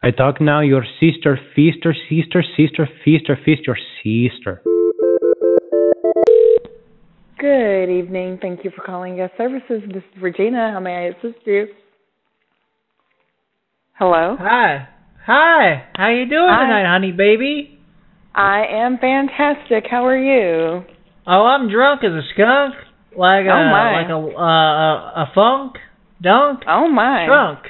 I talk now your sister, feaster, sister, sister, feaster, feast your sister.
Good evening. Thank you for calling Guest Services. This is Regina. How may I assist you? Hello?
Hi. Hi. How you doing
Hi.
tonight, honey baby?
I am fantastic. How are you?
Oh, I'm drunk as a skunk. Like a
Oh, my.
like a uh, a, a funk dunk.
Oh my.
Trunk.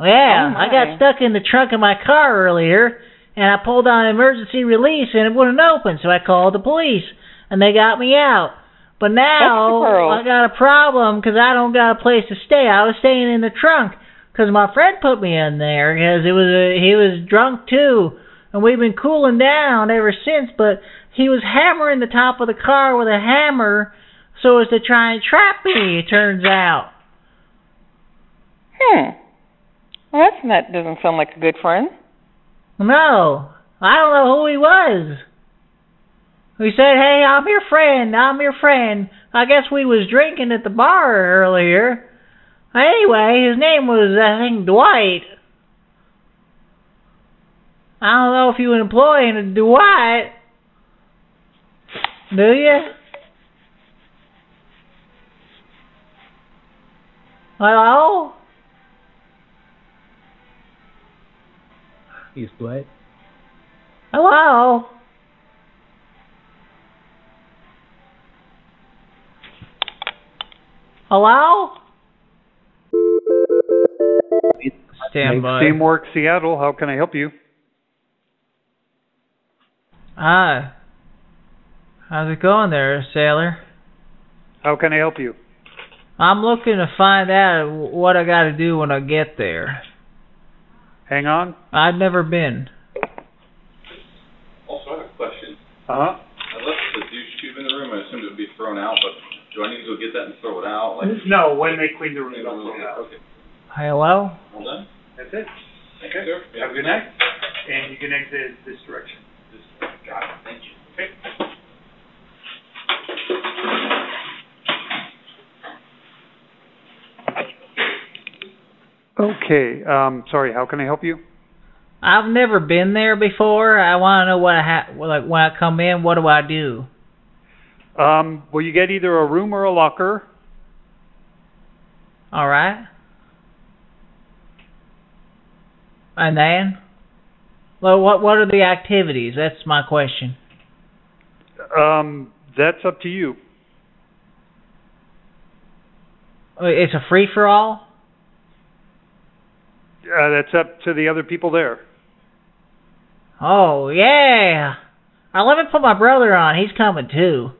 Yeah,
Oh,
I got stuck in the trunk of my car earlier, and I pulled on emergency release, and it wouldn't open, so I called the police, and they got me out. But now I got a problem because I don't got a place to stay. I was staying in the trunk because my friend put me in there because it was a, he was drunk too, and we've been cooling down ever since. But he was hammering the top of the car with a hammer so as to try and trap me. It turns out.
Hmm. Well, that's that doesn't sound like a good friend.
No, I don't know who he was. He said, "Hey, I'm your friend. I'm your friend." I guess we was drinking at the bar earlier. Anyway, his name was I think Dwight. I don't know if you employ a Dwight. Do you? Hello?
He's what?
Hello? Hello? Stand by.
Teamwork Seattle, how can I help you?
Hi. How's it going there, sailor?
How can I help you?
I'm looking to find out what I gotta do when I get there.
Hang on.
I've never been.
Also, I have a question.
Uh huh.
I left the douche tube in the room. I assumed it would be thrown out, but do I need to go get that and throw it out? Like,
No, when they clean the room, they'll
Okay.
throw it out.
okay.
Hello?
All done?
That's it.
Thank you, sir.
Have a good night. And you can exit this direction.
Got it. Thank you.
Okay. Okay. Um, sorry. How can I help you?
I've never been there before. I want to know what I ha- like when I come in. What do I do?
Um, well, you get either a room or a locker.
All right. And then, well, what what are the activities? That's my question.
Um, that's up to you.
Uh, It's a free for all.
Uh, that's up to the other people there.
Oh yeah. Uh, let me put my brother on. He's coming too.